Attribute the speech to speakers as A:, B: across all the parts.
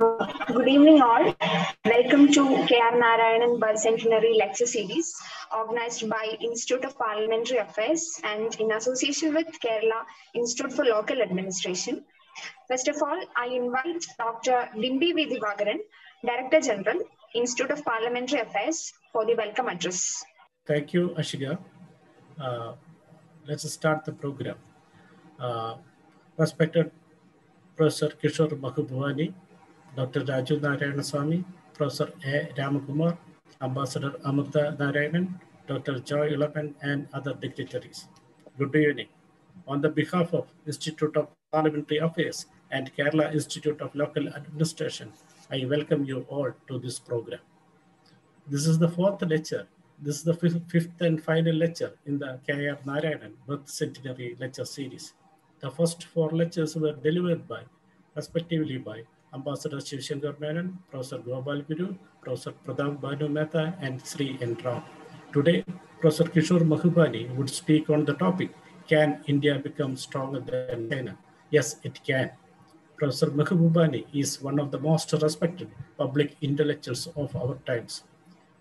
A: Good evening, all. Welcome to K.R. Narayanan Birth Centenary Lecture Series, organized by Institute of Parliamentary Affairs and in association with Kerala Institute for Local Administration. First of all, I invite Dr. Dimpi Divakaran, Director General, Institute of Parliamentary Affairs, for the welcome address.
B: Thank you, Ashiga. Uh, let's start the program. Uh, respected Professor Kishore Mahbubani, Dr. Raju Narayanaswamy, Professor A. Ramakumar, Ambassador Amrita Narayanan, Dr. Joy Elamon, and other dignitaries. Good evening. On the behalf of Institute of Parliamentary Affairs and Kerala Institute of Local Administration, I welcome you all to this program. This is the fourth lecture. This is the fifth and final lecture in the K.R. Narayanan Birth Centenary Lecture Series. The first four lectures were delivered by, respectively by Ambassador Shivshankar Menon, Professor Gopal Guru, Professor Pratap Bhanu Mehta, and Sri N. Today, Professor Kishore Mahbubani would speak on the topic, Can India become stronger than China? Yes, it can. Professor Mahbubani is one of the most respected public intellectuals of our times.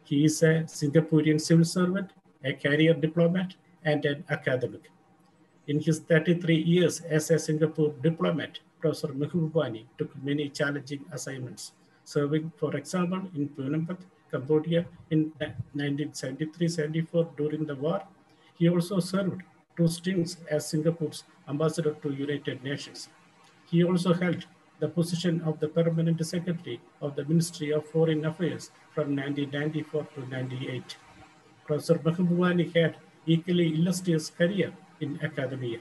B: He is a Singaporean civil servant, a career diplomat, and an academic. In his 33 years as a Singapore diplomat, Professor Mahbubani took many challenging assignments, serving, for example, in Penh, Cambodia in 1973-74 during the war. He also served two stints as Singapore's ambassador to United Nations. He also held the position of the permanent secretary of the Ministry of Foreign Affairs from 1994 to 98. Professor Mahbubani had equally illustrious career in academia.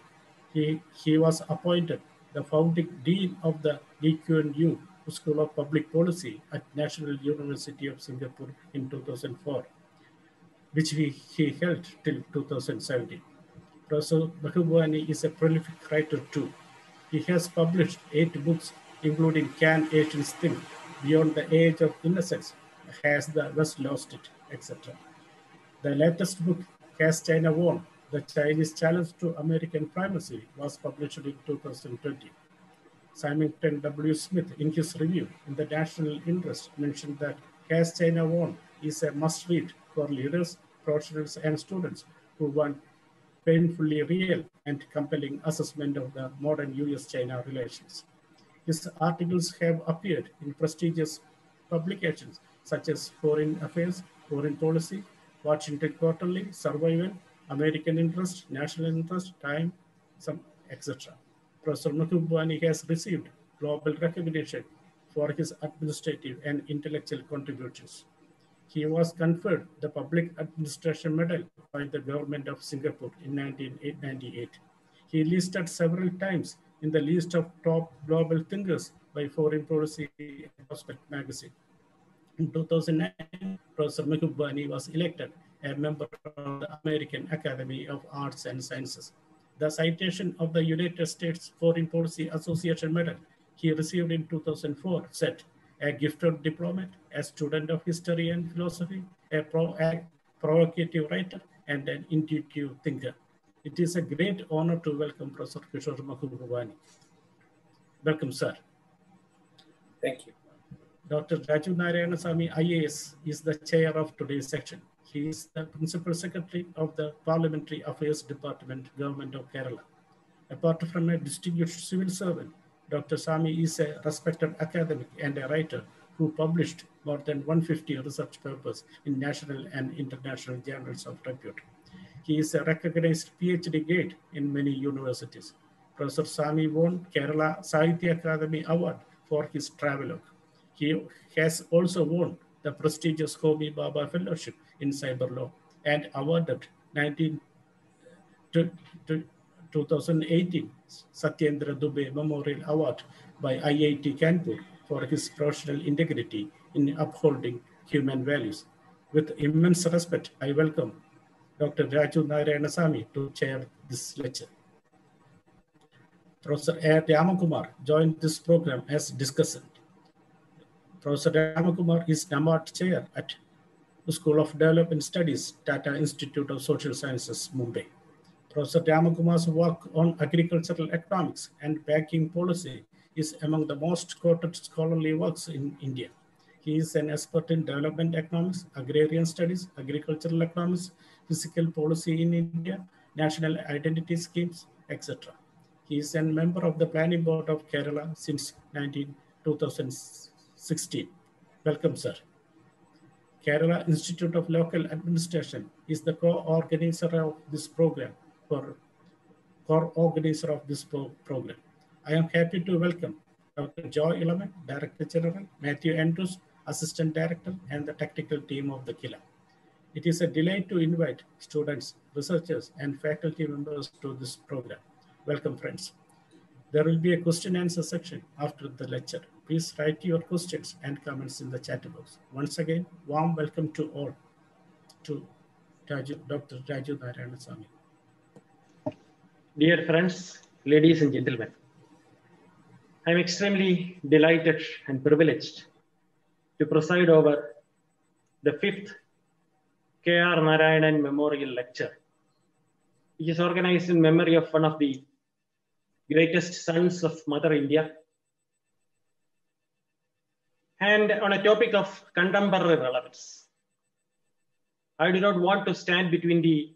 B: He, he was appointed the founding dean of the Yew School of Public Policy at National University of Singapore in 2004, which he, he held till 2017. Professor Mahbubani is a prolific writer too. He has published eight books, including Can Asians Think, Beyond the Age of Innocence, Has the West Lost It, etc. The latest book, Has China Won? The Chinese Challenge to American Primacy was published in 2020. Symington W. Smith, in his review in the national interest, mentioned that Has China Won is a must read for leaders, professionals, and students who want painfully real and compelling assessment of the modern US-China relations. His articles have appeared in prestigious publications such as Foreign Affairs, Foreign Policy, Washington Quarterly, Survival, American Interest, National Interest, Time, some etc. Professor Mahbubani has received global recognition for his administrative and intellectual contributions. He was conferred the Public Administration Medal by the government of Singapore in 1998. He listed several times in the list of top global thinkers by Foreign Policy Prospect magazine. In 2009, Professor Mahbubani was elected a member of the American Academy of Arts and Sciences. The citation of the United States Foreign Policy Association Medal he received in 2004 said, a gifted diplomat, a student of history and philosophy, a, pro a provocative writer, and an intuitive thinker. It is a great honor to welcome Professor Kishore Mahbubani. Welcome, sir.
C: Thank you.
B: Dr. Raju Narayanasamy, IAS, is the chair of today's section. He is the Principal Secretary of the Parliamentary Affairs Department, Government of Kerala. Apart from a distinguished civil servant, Dr. Sami is a respected academic and a writer who published more than 150 research papers in national and international journals of repute. He is a recognized PhD guide in many universities. Professor Sami won Kerala Sahitya Akademi Award for his travelogue. He has also won the prestigious Homi Bhabha Fellowship in Cyber Law and awarded 19, to, to 2018 Satyendra Dubey Memorial Award by IIT Kanpur for his professional integrity in upholding human values. With immense respect, I welcome Dr. Raju Narayanasamy to chair this lecture. Professor A. Ramakumar joined this program as discussant. Professor Ramakumar is NABARD chair at School of Development Studies, Tata Institute of Social Sciences, Mumbai. Professor Ramakumar's work on agricultural economics and banking policy is among the most quoted scholarly works in India. He is an expert in development economics, agrarian studies, agricultural economics, physical policy in India, national identity schemes, etc. He is a member of the Planning Board of Kerala since 19, 2016. Welcome, sir. Kerala Institute of Local Administration is the co-organizer of this program co-organizer of this pro program. I am happy to welcome Dr. Joy Elamon, Director General, Matthew Andrews, Assistant Director, and the technical team of the KILA. It is a delight to invite students, researchers, and faculty members to this program. Welcome, friends. There will be a question answer section after the lecture. Please write your questions and comments in the chat box. Once again, warm welcome to all to Dr. Raju Narayanasamy.
D: Dear friends, ladies and gentlemen, I'm extremely delighted and privileged to preside over the fifth K.R. Narayanan Memorial Lecture, which is organized in memory of one of the greatest sons of Mother India, and on a topic of contemporary relevance. I do not want to stand between the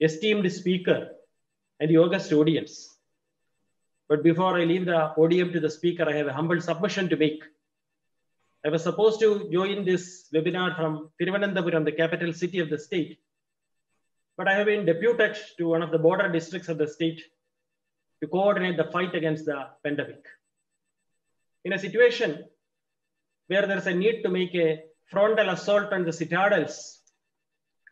D: esteemed speaker and the august audience. But before I leave the podium to the speaker, I have a humble submission to make. I was supposed to join this webinar from Thiruvananthapuram, the capital city of the state. But I have been deputed to one of the border districts of the state to coordinate the fight against the pandemic. In a situation where there's a need to make a frontal assault on the citadels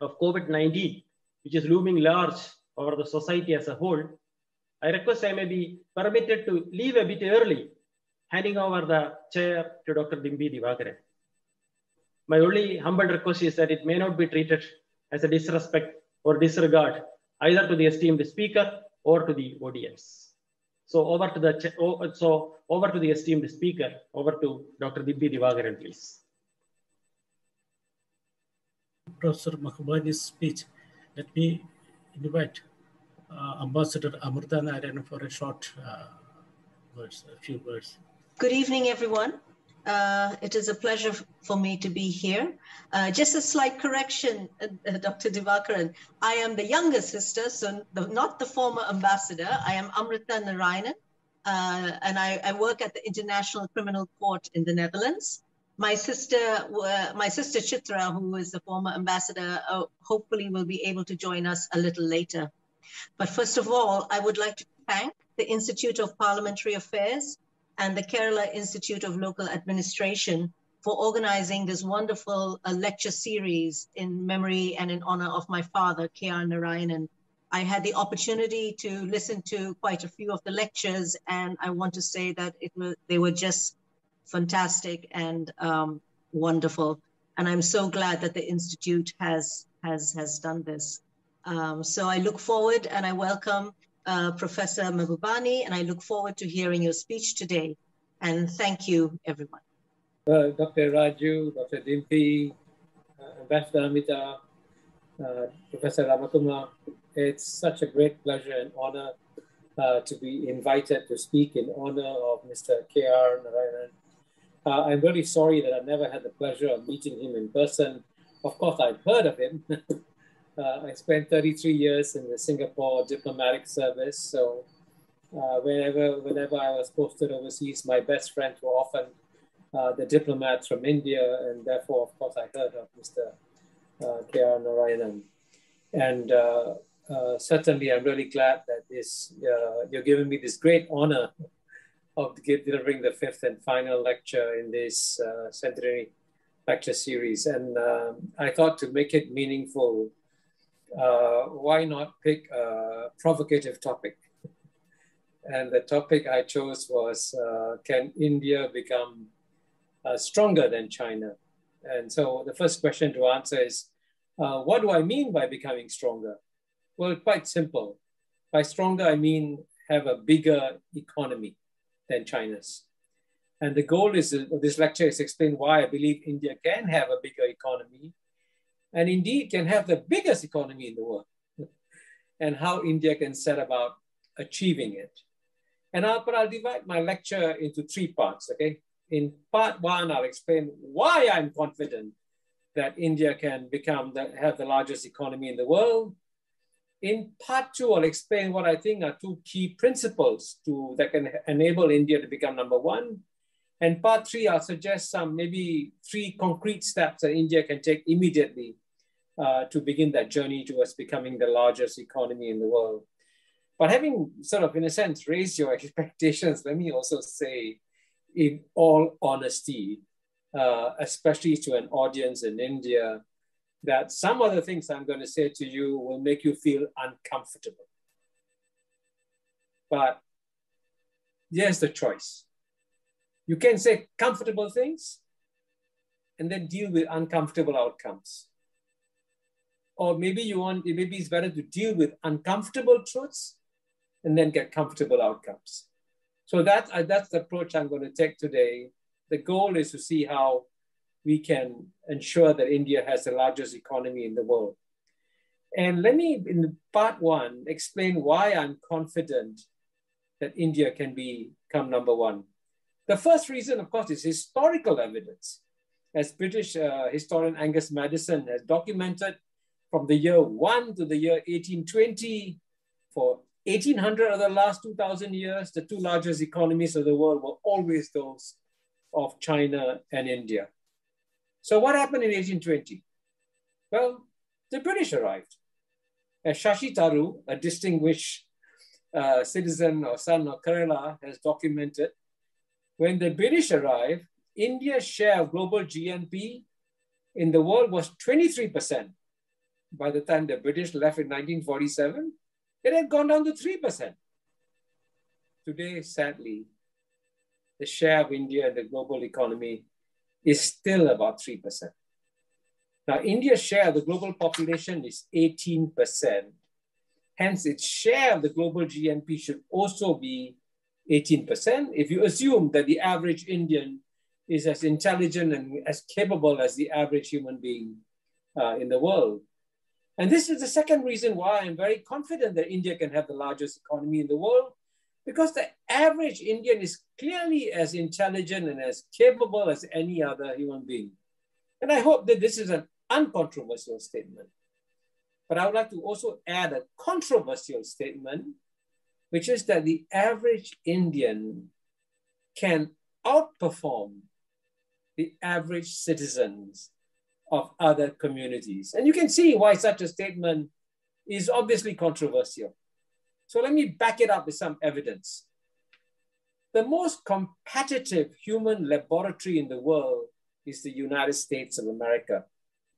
D: of COVID-19, which is looming large over the society as a whole, I request I may be permitted to leave a bit early, handing over the chair to Dr. Dimpi Divakaran. My only humble request is that it may not be treated as a disrespect or disregard either to the esteemed speaker or to the audience. So over to the so over to the esteemed speaker, over to Dr. Dimpi Divakaran, please.
B: Professor Mahbubani's speech, let me invite uh, Ambassador Amrita Narayan for a short uh, words, a few words.
E: Good evening, everyone. Uh, it is a pleasure for me to be here. Uh, just a slight correction, uh, Dr. Divakaran. I am the younger sister, so the, not the former ambassador. I am Amrita Narayanan, uh, and I, I, work at the International Criminal Court in the Netherlands. My sister, my sister Chitra, who is the former ambassador, hopefully will be able to join us a little later. But first of all, I would like to thank the Institute of Parliamentary Affairs and the Kerala Institute of Local Administration for organizing this wonderful uh, lecture series in memory and in honor of my father, K.R. Narayanan. I had the opportunity to listen to quite a few of the lectures, and I want to say that it was, they were just fantastic and um, wonderful. And I'm so glad that the Institute has, has, has done this. Um, so I look forward and I welcome uh, Professor Mahbubani, and I look forward to hearing your speech today. And thank you, everyone.
C: Uh, Dr. Raju, Dr. Dimpi, uh, Ambassador Amita, uh, Professor Ramakumar, it's such a great pleasure and honor uh, to be invited to speak in honor of Mr. K.R. Narayanan. Uh, I'm really sorry that I never had the pleasure of meeting him in person. Of course, I've heard of him. Uh, I spent 33 years in the Singapore diplomatic service. So uh, whenever, whenever I was posted overseas, my best friends were often uh, the diplomats from India. And therefore, of course, I heard of Mr. Uh, K.R. Narayanan. And uh, uh, certainly, I'm really glad that this, you're giving me this great honor of delivering the fifth and final lecture in this centenary lecture series. And um, I thought to make it meaningful, uh, why not pick a provocative topic? And the topic I chose was uh, Can India become uh, stronger than China? And so the first question to answer is uh, What do I mean by becoming stronger? Well, quite simple. By stronger, I mean have a bigger economy than China's. And the goal is, this lecture is explain why I believe India can have a bigger economy and indeed can have the biggest economy in the world, and how India can set about achieving it. And I'll, but I'll divide my lecture into three parts, okay? In part one, I'll explain why I'm confident that India can become the, have the largest economy in the world. In part two, I'll explain what I think are two key principles to, that can enable India to become number one. And part three, I'll suggest some maybe three concrete steps that India can take immediately uh, to begin that journey towards becoming the largest economy in the world. But having sort of, in a sense, raised your expectations, let me also say, in all honesty, uh, especially to an audience in India, that some of the things I'm going to say to you will make you feel uncomfortable. But here's the choice. You can say comfortable things and then deal with uncomfortable outcomes. Or maybe you want, maybe it's better to deal with uncomfortable truths and then get comfortable outcomes. So that, uh, that's the approach I'm going to take today. The goal is to see how we can ensure that India has the largest economy in the world. And let me, in part one, explain why I'm confident that India can become number one. The first reason, of course, is historical evidence. As British uh, historian Angus Maddison has documented from the year one to the year 1820, for 1800 of the last 2000 years, the two largest economies of the world were always those of China and India. So what happened in 1820? Well, the British arrived. As Shashi Tharoor, a distinguished uh, citizen or son of Kerala, has documented, when the British arrived, India's share of global GNP in the world was 23%. By the time the British left in 1947, it had gone down to 3%. Today, sadly, the share of India in the global economy is still about 3%. Now, India's share of the global population is 18%. Hence, its share of the global GNP should also be 18%. If you assume that the average Indian is as intelligent and as capable as the average human being uh, in the world. And this is the second reason why I'm very confident that India can have the largest economy in the world because the average Indian is clearly as intelligent and as capable as any other human being. And I hope that this is an uncontroversial statement. But I would like to also add a controversial statement, which is that the average Indian can outperform the average citizens of other communities. And you can see why such a statement is obviously controversial. So let me back it up with some evidence. The most competitive human laboratory in the world is the United States of America.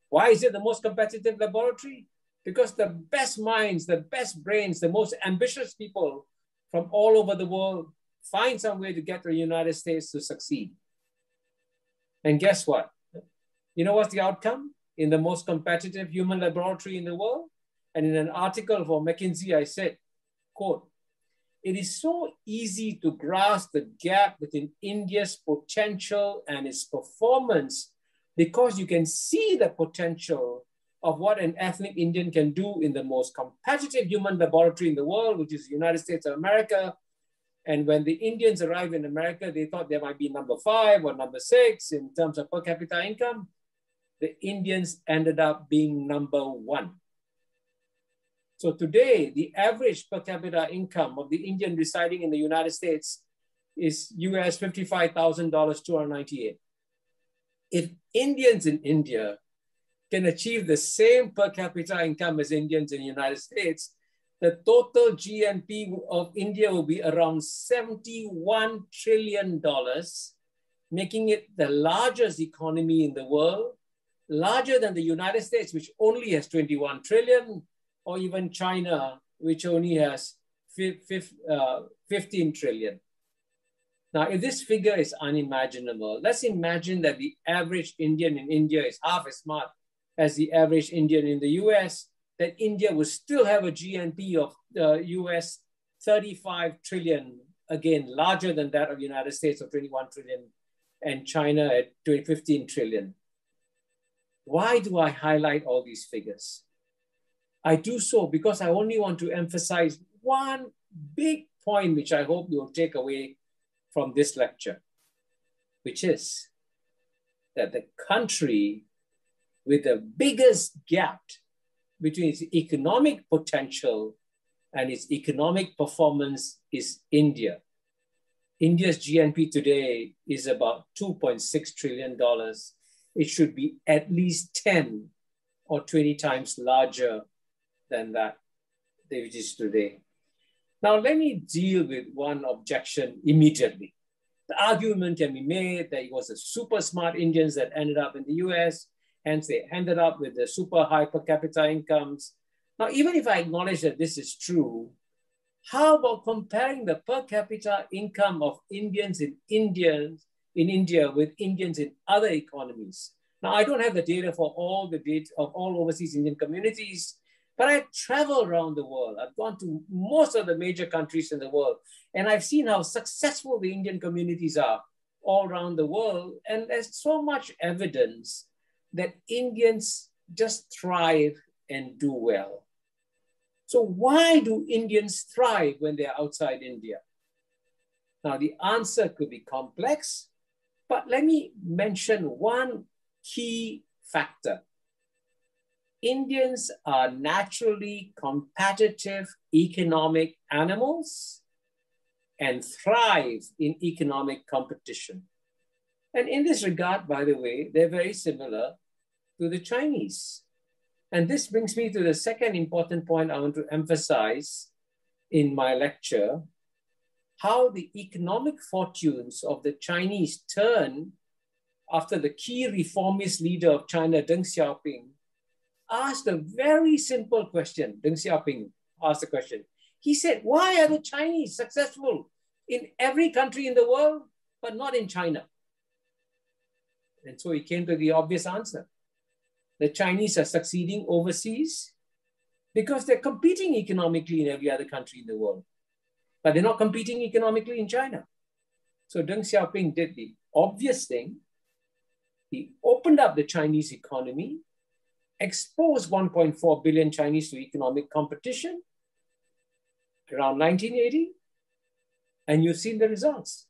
C: Why is it the most competitive laboratory? Because the best minds, the best brains, the most ambitious people from all over the world find some way to get the United States to succeed. And guess what? You know what's the outcome in the most competitive human laboratory in the world? And in an article for McKinsey, I said quote, it is so easy to grasp the gap between India's potential and its performance because you can see the potential of what an ethnic Indian can do in the most competitive human laboratory in the world, which is the United States of America. And when the Indians arrived in America, they thought they might be number five or number six in terms of per capita income. The Indians ended up being number one. So today, the average per capita income of the Indian residing in the United States is US $55,000, 298. If Indians in India can achieve the same per capita income as Indians in the United States, the total GNP of India will be around $71 trillion, making it the largest economy in the world, larger than the United States, which only has 21 trillion, or even China, which only has uh, 15 trillion. Now, if this figure is unimaginable, let's imagine that the average Indian in India is half as smart as the average Indian in the US, that India would still have a GNP of uh, US 35 trillion, again, larger than that of the United States of 21 trillion and China at 15 trillion. Why do I highlight all these figures? I do so because I only want to emphasize one big point which I hope you'll take away from this lecture, which is that the country with the biggest gap between its economic potential and its economic performance is India. India's GNP today is about $2.6 trillion. It should be at least 10 or 20 times larger than that, which is today. Now, let me deal with one objection immediately. The argument can be made that it was the super smart Indians that ended up in the US, hence they ended up with the super high per capita incomes. Now, even if I acknowledge that this is true, how about comparing the per capita income of Indians in Indians in India with Indians in other economies? Now, I don't have the data for all the data of all overseas Indian communities, but I travel around the world. I've gone to most of the major countries in the world, and I've seen how successful the Indian communities are all around the world. And there's so much evidence that Indians just thrive and do well. So, why do Indians thrive when they're outside India? Now, the answer could be complex, but let me mention one key factor Indians are naturally competitive economic animals and thrive in economic competition. And in this regard, by the way, they're very similar to the Chinese. And this brings me to the second important point I want to emphasize in my lecture how the economic fortunes of the Chinese turn after the key reformist leader of China, Deng Xiaoping, asked a very simple question. Deng Xiaoping asked the question. He said, why are the Chinese successful in every country in the world, but not in China? And so he came to the obvious answer. The Chinese are succeeding overseas because they're competing economically in every other country in the world, but they're not competing economically in China. So Deng Xiaoping did the obvious thing. He opened up the Chinese economy exposed 1.4 billion Chinese to economic competition around 1980, and you've seen the results.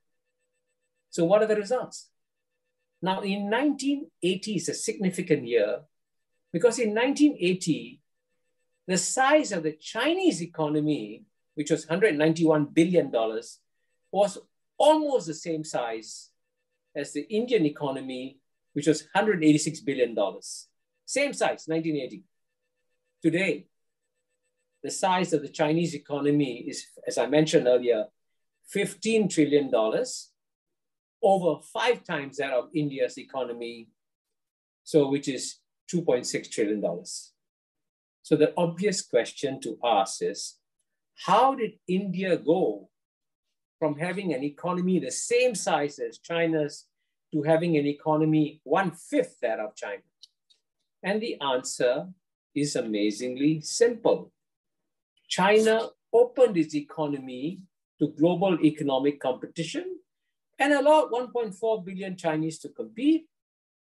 C: So what are the results? Now in 1980 is a significant year because in 1980, the size of the Chinese economy, which was $191 billion, was almost the same size as the Indian economy, which was $186 billion. Same size, 1980. Today, the size of the Chinese economy is, as I mentioned earlier, $15 trillion, over five times that of India's economy, so which is $2.6 trillion. So the obvious question to ask is, how did India go from having an economy the same size as China's to having an economy one-fifth that of China? And the answer is amazingly simple. China opened its economy to global economic competition and allowed 1.4 billion Chinese to compete.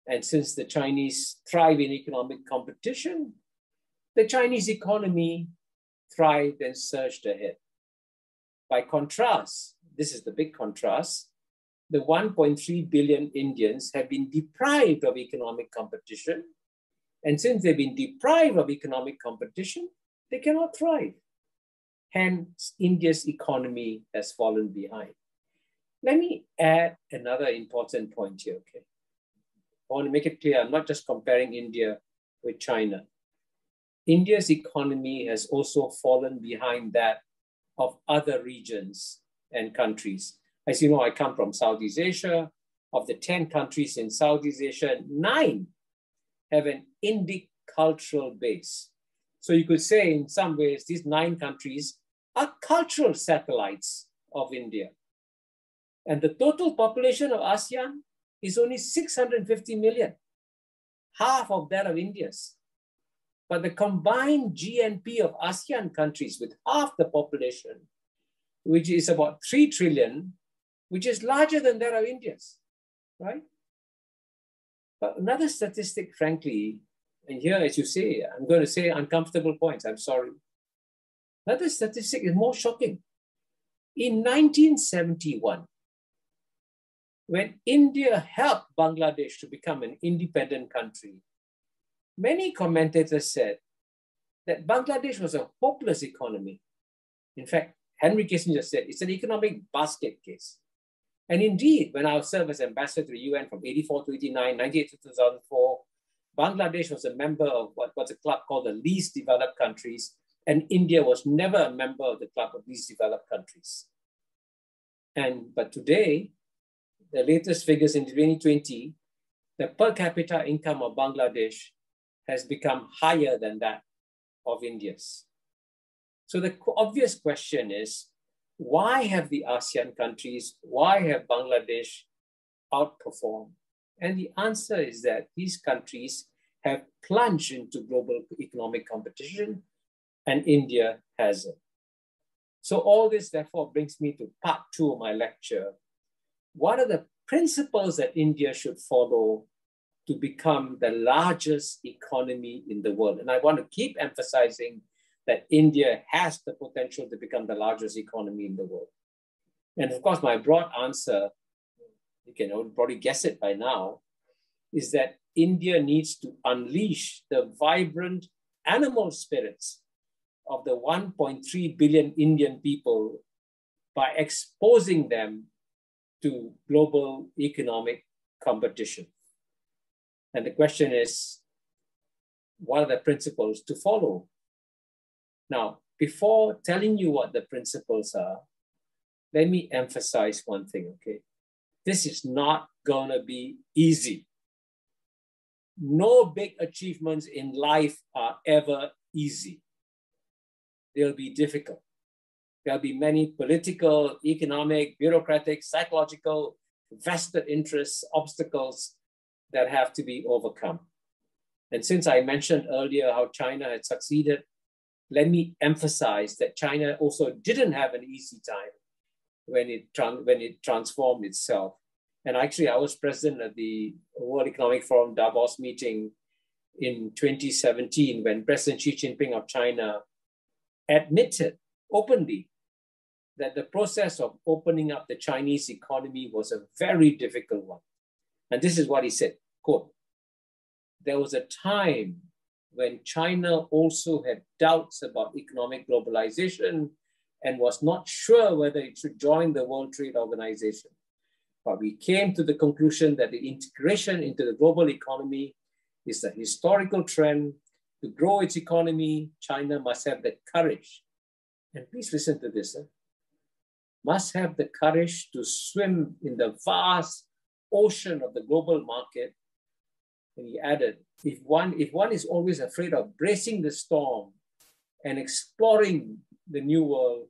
C: And since the Chinese thrive in economic competition, the Chinese economy thrived and surged ahead. By contrast, this is the big contrast, the 1.3 billion Indians have been deprived of economic competition and since they've been deprived of economic competition, they cannot thrive. Hence, India's economy has fallen behind. Let me add another important point here, okay? I want to make it clear, I'm not just comparing India with China. India's economy has also fallen behind that of other regions and countries. As you know, I come from Southeast Asia. Of the 10 countries in Southeast Asia, nine have an Indic cultural base. So you could say, in some ways, these nine countries are cultural satellites of India. And the total population of ASEAN is only 650 million, half of that of India's. But the combined GNP of ASEAN countries with half the population, which is about 3 trillion, which is larger than that of India's, right? But another statistic, frankly, and here, as you say, I'm going to say uncomfortable points. I'm sorry. Another statistic is more shocking. In 1971, when India helped Bangladesh to become an independent country, many commentators said that Bangladesh was a hopeless economy. In fact, Henry Kissinger said it's an economic basket case. And indeed, when I served as ambassador to the UN from 84 to 89, 98 to 2004, Bangladesh was a member of what was a club called the least developed countries, and India was never a member of the club of least developed countries. And but today, the latest figures in 2020, the per capita income of Bangladesh has become higher than that of India's. So the obvious question is, why have the ASEAN countries, why have Bangladesh outperformed? And the answer is that these countries have plunged into global economic competition and India hasn't. So all this therefore brings me to part two of my lecture. What are the principles that India should follow to become the largest economy in the world? And I want to keep emphasizing that India has the potential to become the largest economy in the world. And of course, my broad answer, you can probably guess it by now, is that India needs to unleash the vibrant animal spirits of the 1.3 billion Indian people by exposing them to global economic competition. And the question is, what are the principles to follow? Now, before telling you what the principles are, let me emphasize one thing, okay? This is not gonna be easy. No big achievements in life are ever easy. They'll be difficult. There'll be many political, economic, bureaucratic, psychological, vested interests, obstacles that have to be overcome. And since I mentioned earlier how China had succeeded, let me emphasize that China also didn't have an easy time when it, when it transformed itself. And actually, I was president at the World Economic Forum Davos meeting in 2017 when President Xi Jinping of China admitted openly that the process of opening up the Chinese economy was a very difficult one. And this is what he said, quote, there was a time when China also had doubts about economic globalization and was not sure whether it should join the World Trade Organization. But we came to the conclusion that the integration into the global economy is a historical trend. To grow its economy, China must have the courage, and please listen to this, must have the courage to swim in the vast ocean of the global market. And he added, if one, if one is always afraid of bracing the storm and exploring the new world,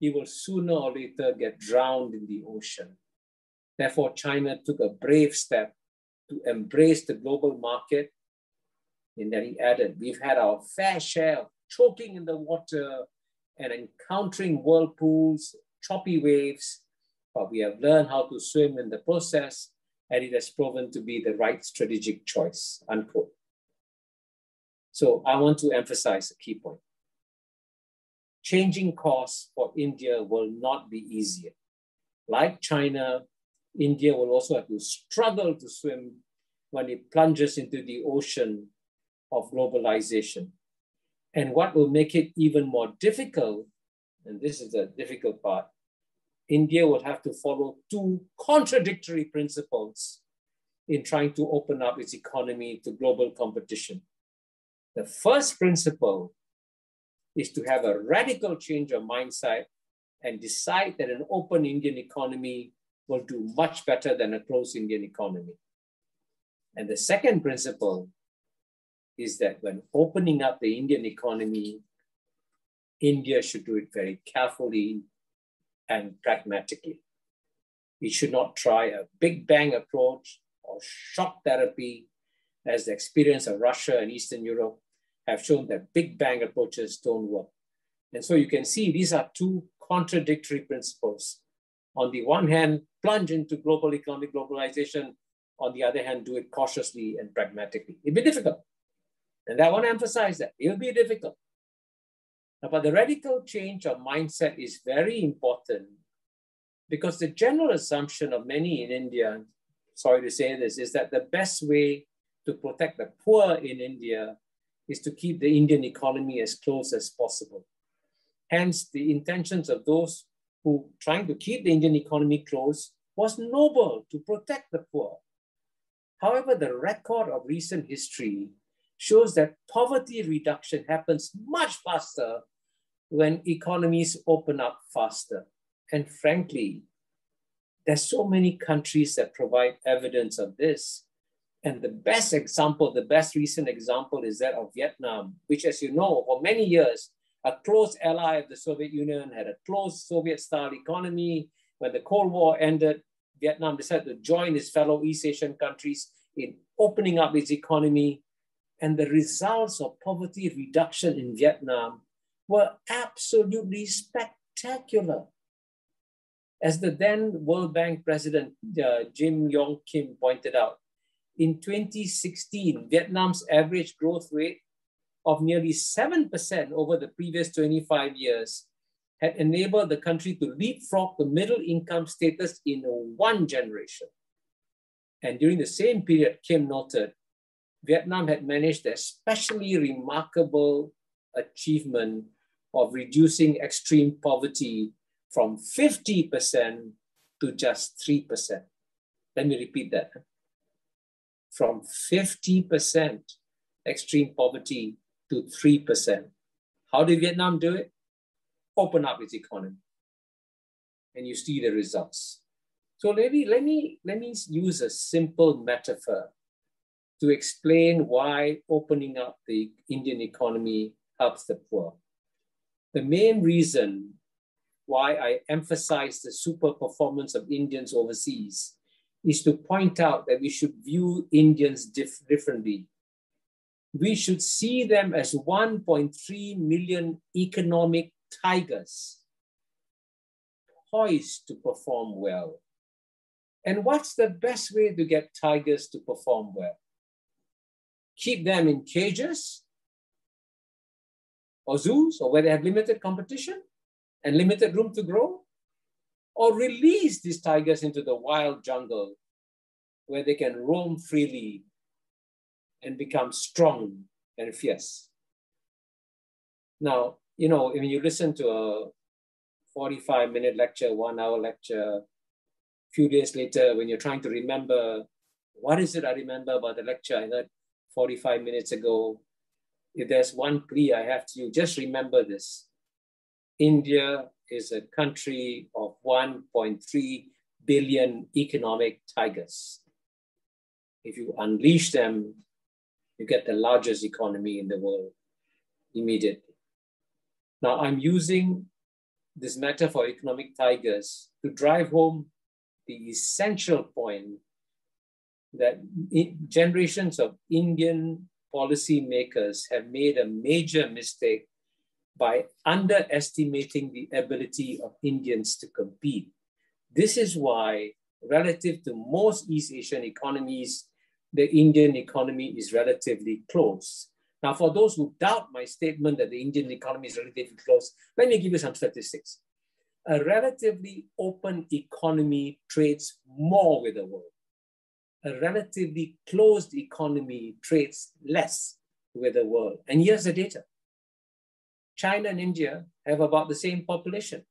C: he will sooner or later get drowned in the ocean. Therefore, China took a brave step to embrace the global market. And then he added, we've had our fair share of choking in the water and encountering whirlpools, choppy waves, but we have learned how to swim in the process, and it has proven to be the right strategic choice, unquote. So I want to emphasize a key point. Changing course for India will not be easier. Like China, India will also have to struggle to swim when it plunges into the ocean of globalization. And what will make it even more difficult, and this is the difficult part, India will have to follow two contradictory principles in trying to open up its economy to global competition. The first principle is to have a radical change of mindset and decide that an open Indian economy will do much better than a closed Indian economy. And the second principle is that when opening up the Indian economy, India should do it very carefully and pragmatically. We should not try a big bang approach or shock therapy, as the experience of Russia and Eastern Europe have shown that big bang approaches don't work. And so you can see these are two contradictory principles. On the one hand, plunge into global economic globalization. On the other hand, do it cautiously and pragmatically. It'll be difficult. And I want to emphasize that it'll be difficult. But the radical change of mindset is very important because the general assumption of many in India, sorry to say this, is that the best way to protect the poor in India is to keep the Indian economy as close as possible. Hence, the intentions of those who trying to keep the Indian economy close was noble to protect the poor. However, the record of recent history shows that poverty reduction happens much faster when economies open up faster. And frankly, there's so many countries that provide evidence of this. And the best example, the best recent example is that of Vietnam, which, as you know, for many years, a close ally of the Soviet Union, had a close Soviet style economy. When the Cold War ended, Vietnam decided to join its fellow East Asian countries in opening up its economy. And the results of poverty reduction in Vietnam were absolutely spectacular. As the then World Bank president, uh, Jim Yong Kim, pointed out, in 2016, Vietnam's average growth rate of nearly 7% over the previous 25 years had enabled the country to leapfrog the middle income status in one generation. And during the same period, Kim noted, Vietnam had managed the especially remarkable achievement of reducing extreme poverty from 50% to just 3%. Let me repeat that. From 50% extreme poverty to 3%. How did Vietnam do it? Open up its economy. And you see the results. So let me, let me, let me use a simple metaphor to explain why opening up the Indian economy helps the poor. The main reason why I emphasize the super performance of Indians overseas is to point out that we should view Indians dif- differently. We should see them as 1.3 million economic tigers poised to perform well. And what's the best way to get tigers to perform well? Keep them in cages or zoos or where they have limited competition and limited room to grow? Or release these tigers into the wild jungle where they can roam freely and become strong and fierce. Now, you know, when you listen to a 45 minute lecture, one hour lecture, a few days later, when you're trying to remember, what is it I remember about the lecture I heard 45 minutes ago? if there's one plea I have to you, just remember this. India is a country of 1.3 billion economic tigers. If you unleash them, you get the largest economy in the world immediately. Now, I'm using this metaphor economic tigers to drive home the essential point that generations of Indian policymakers have made a major mistake by underestimating the ability of Indians to compete. This is why, relative to most East Asian economies, the Indian economy is relatively close. Now, for those who doubt my statement that the Indian economy is relatively close, let me give you some statistics. A relatively open economy trades more with the world a relatively closed economy trades less with the world. And here's the data. China and India have about the same population.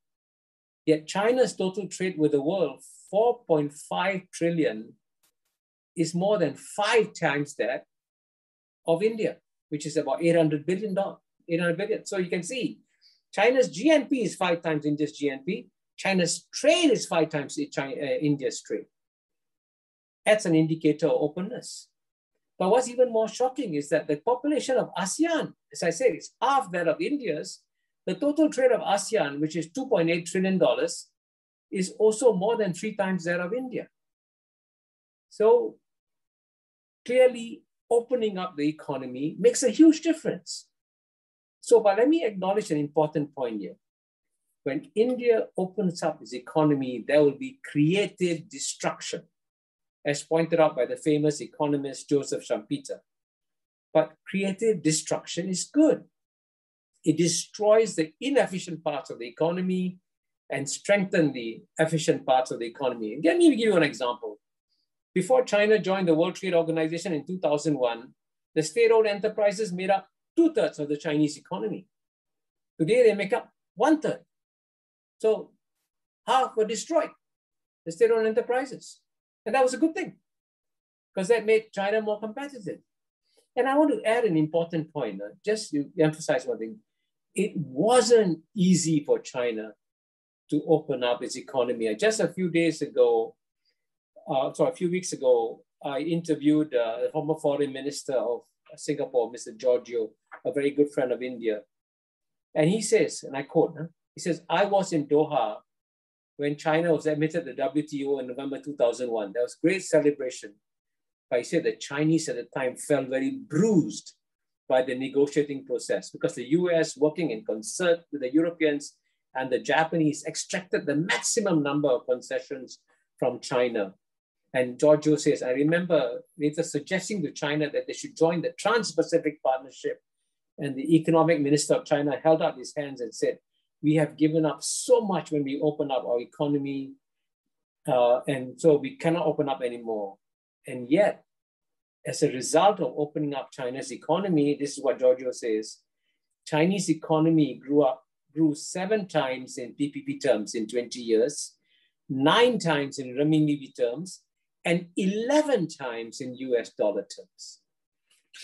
C: Yet China's total trade with the world, 4.5 trillion, is more than five times that of India, which is about 800 billion dollars, 800 billion. So you can see China's GNP is five times India's GNP. China's trade is five times uh, India's trade that's an indicator of openness. But what's even more shocking is that the population of ASEAN, as I said, is half that of India's. The total trade of ASEAN, which is $2.8 trillion, is also more than three times that of India. So clearly, opening up the economy makes a huge difference. So, but let me acknowledge an important point here. When India opens up its economy, there will be creative destruction as pointed out by the famous economist Joseph Schumpeter. But creative destruction is good. it destroys the inefficient parts of the economy and strengthen the efficient parts of the economy. Let me give you an example. Before China joined the World Trade Organization in 2001, the state-owned enterprises made up two-thirds of the Chinese economy. Today, they make up one-third. So half were destroyed, the state-owned enterprises. And that was a good thing because that made China more competitive. And I want to add an important point, uh, just to emphasize one thing. It wasn't easy for China to open up its economy. Just a few days ago, uh, sorry, a few weeks ago, I interviewed uh, the former foreign minister of Singapore, Mr. George Yeo, a very good friend of India. And he says, and I quote, huh? he says, I was in Doha when China was admitted to the WTO in November 2001. There was great celebration. But he said the Chinese at the time felt very bruised by the negotiating process because the US, working in concert with the Europeans and the Japanese, extracted the maximum number of concessions from China. And George Yeo says, I remember later suggesting to China that they should join the Trans Pacific Partnership. And the economic minister of China held out his hands and said, We have given up so much when we open up our economy. Uh, and so we cannot open up anymore. And yet, as a result of opening up China's economy, this is what George Yeo says Chinese economy grew up, grew seven times in PPP terms in 20 years, nine times in renminbi terms, and 11 times in US dollar terms.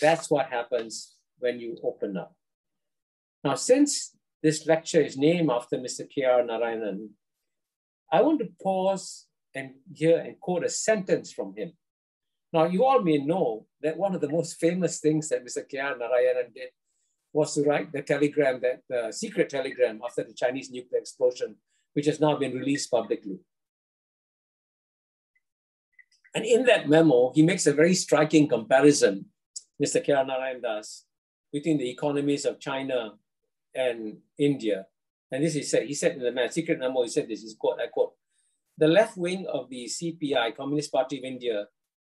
C: That's what happens when you open up. Now, since this lecture is named after Mr. K.R. Narayanan, I want to pause and hear and quote a sentence from him. Now, you all may know that one of the most famous things that Mr. K.R. Narayanan did was to write the telegram, that the secret telegram after the Chinese nuclear explosion, which has now been released publicly. And in that memo, he makes a very striking comparison, Mr. K.R. Narayan does, between the economies of China and India. And this he said, he said in the man, secret memo, he said this, is quote, I quote, the left wing of the CPI, Communist Party of India,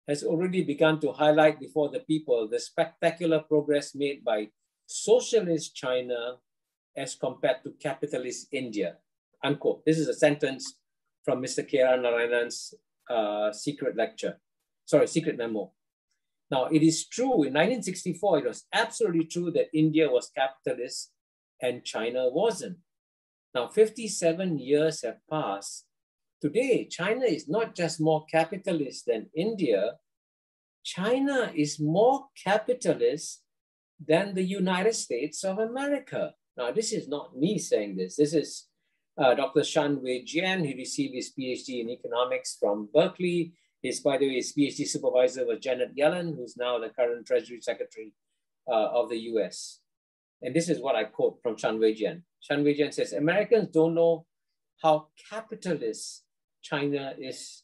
C: has already begun to highlight before the people the spectacular progress made by socialist China as compared to capitalist India, unquote. This is a sentence from Mr. K.R. Narayanan's uh, secret lecture, sorry, secret memo. Now, it is true, in 1964, it was absolutely true that India was capitalist and China wasn't. Now, 57 years have passed. Today, China is not just more capitalist than India, China is more capitalist than the United States of America. Now, this is not me saying this. This is uh, Dr. Shan Weijian, he received his PhD in economics from Berkeley. His, by the way, his PhD supervisor was Janet Yellen, who's now the current Treasury Secretary uh, of the US. And this is what I quote from Shan Weijian. Shan Wei says, Americans don't know how capitalist China is.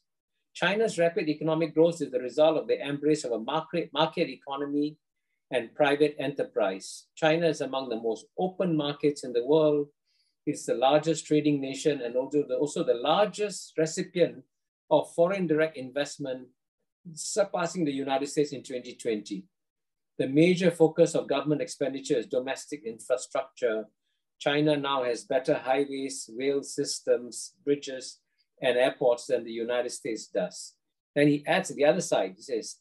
C: China's rapid economic growth is the result of the embrace of a market, market economy and private enterprise. China is among the most open markets in the world it's the largest trading nation and also the, also the largest recipient of foreign direct investment, surpassing the United States in 2020. The major focus of government expenditure is domestic infrastructure. China now has better highways, rail systems, bridges, and airports than the United States does. Then he adds to the other side, he says,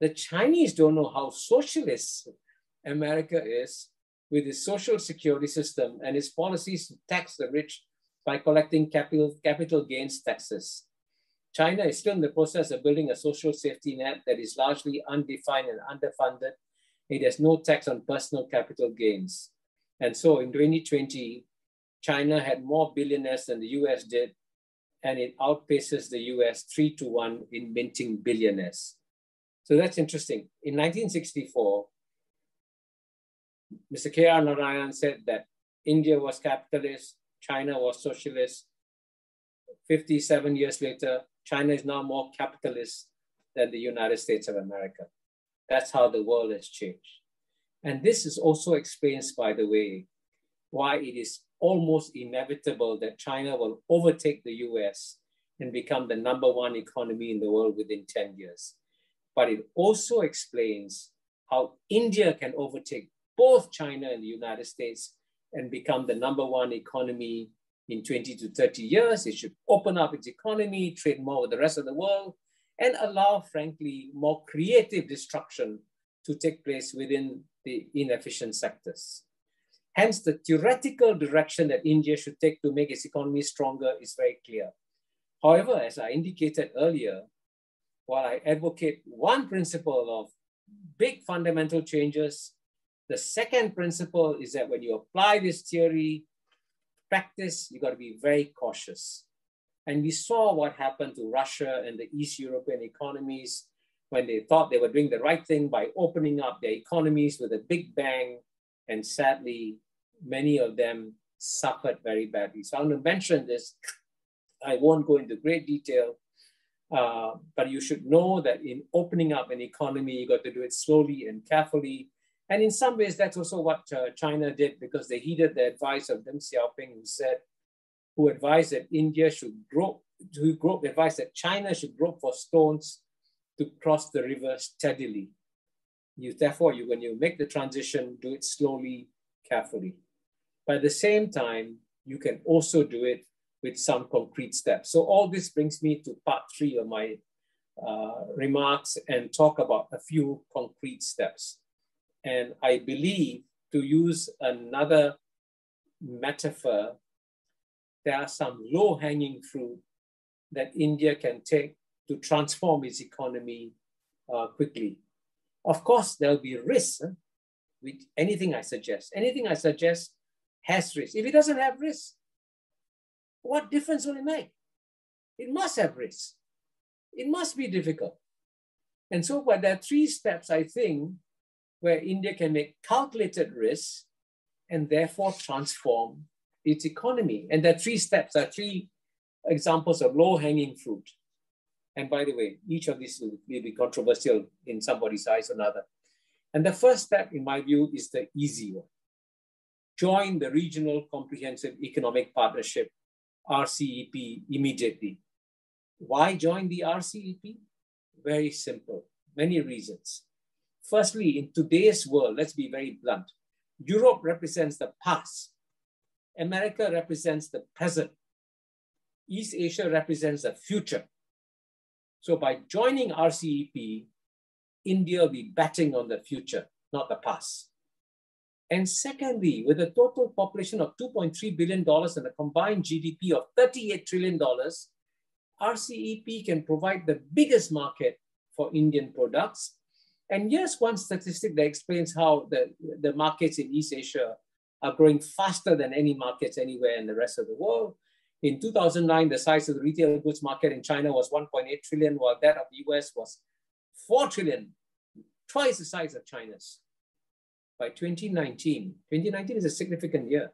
C: the Chinese don't know how socialist America is with its social security system and its policies to tax the rich by collecting capital, capital gains taxes. China is still in the process of building a social safety net that is largely undefined and underfunded. It has no tax on personal capital gains. And so in 2020, China had more billionaires than the US did, and it outpaces the US three to one in minting billionaires. So that's interesting. In 1964, Mr. K.R. Narayan said that India was capitalist, China was socialist. 57 years later, China is now more capitalist than the United States of America. That's how the world has changed. And this is also explains, by the way, why it is almost inevitable that China will overtake the US and become the number one economy in the world within 10 years. But it also explains how India can overtake both China and the United States and become the number one economy in 20 to 30 years. It should open up its economy, trade more with the rest of the world, and allow, frankly, more creative destruction to take place within the inefficient sectors. Hence, the theoretical direction that India should take to make its economy stronger is very clear. However, as I indicated earlier, while I advocate one principle of big fundamental changes, the second principle is that when you apply this theory, practice, you've got to be very cautious. And we saw what happened to Russia and the East European economies when they thought they were doing the right thing by opening up their economies with a big bang. And sadly, many of them suffered very badly. So I'm going to mention this. I won't go into great detail, uh, but you should know that in opening up an economy, you got to do it slowly and carefully. And in some ways, that's also what uh, China did because they heeded the advice of Deng Xiaoping, who said, who advised that India should grow, who grow, advised that China should grope for stones to cross the river steadily. You, therefore, you, when you make the transition, do it slowly, carefully. But at the same time, you can also do it with some concrete steps. So all this brings me to part three of my uh, remarks and talk about a few concrete steps. And I believe to use another metaphor, there are some low hanging fruit that India can take to transform its economy uh, quickly. Of course, there'll be risks huh, with anything I suggest. Anything I suggest has risk. If it doesn't have risk, what difference will it make? It must have risk. It must be difficult. And so, but there are three steps, I think, where India can make calculated risks and therefore transform its economy. And there are three steps, there are three examples of low hanging fruit. And by the way, each of these will, be controversial in somebody's eyes or another. And the first step, in my view, is the easy one. Join the Regional Comprehensive Economic Partnership, RCEP, immediately. Why join the RCEP? Very simple, many reasons. Firstly, in today's world, let's be very blunt. Europe represents the past. America represents the present. East Asia represents the future. So by joining RCEP, India will be betting on the future, not the past. And secondly, with a total population of $2.3 billion and a combined GDP of $38 trillion, RCEP can provide the biggest market for Indian products and here's one statistic that explains how the, the markets in East Asia are growing faster than any markets anywhere in the rest of the world. In 2009, the size of the retail goods market in China was 1.8 trillion, while that of the US was 4 trillion, twice the size of China's. By 2019, 2019 is a significant year.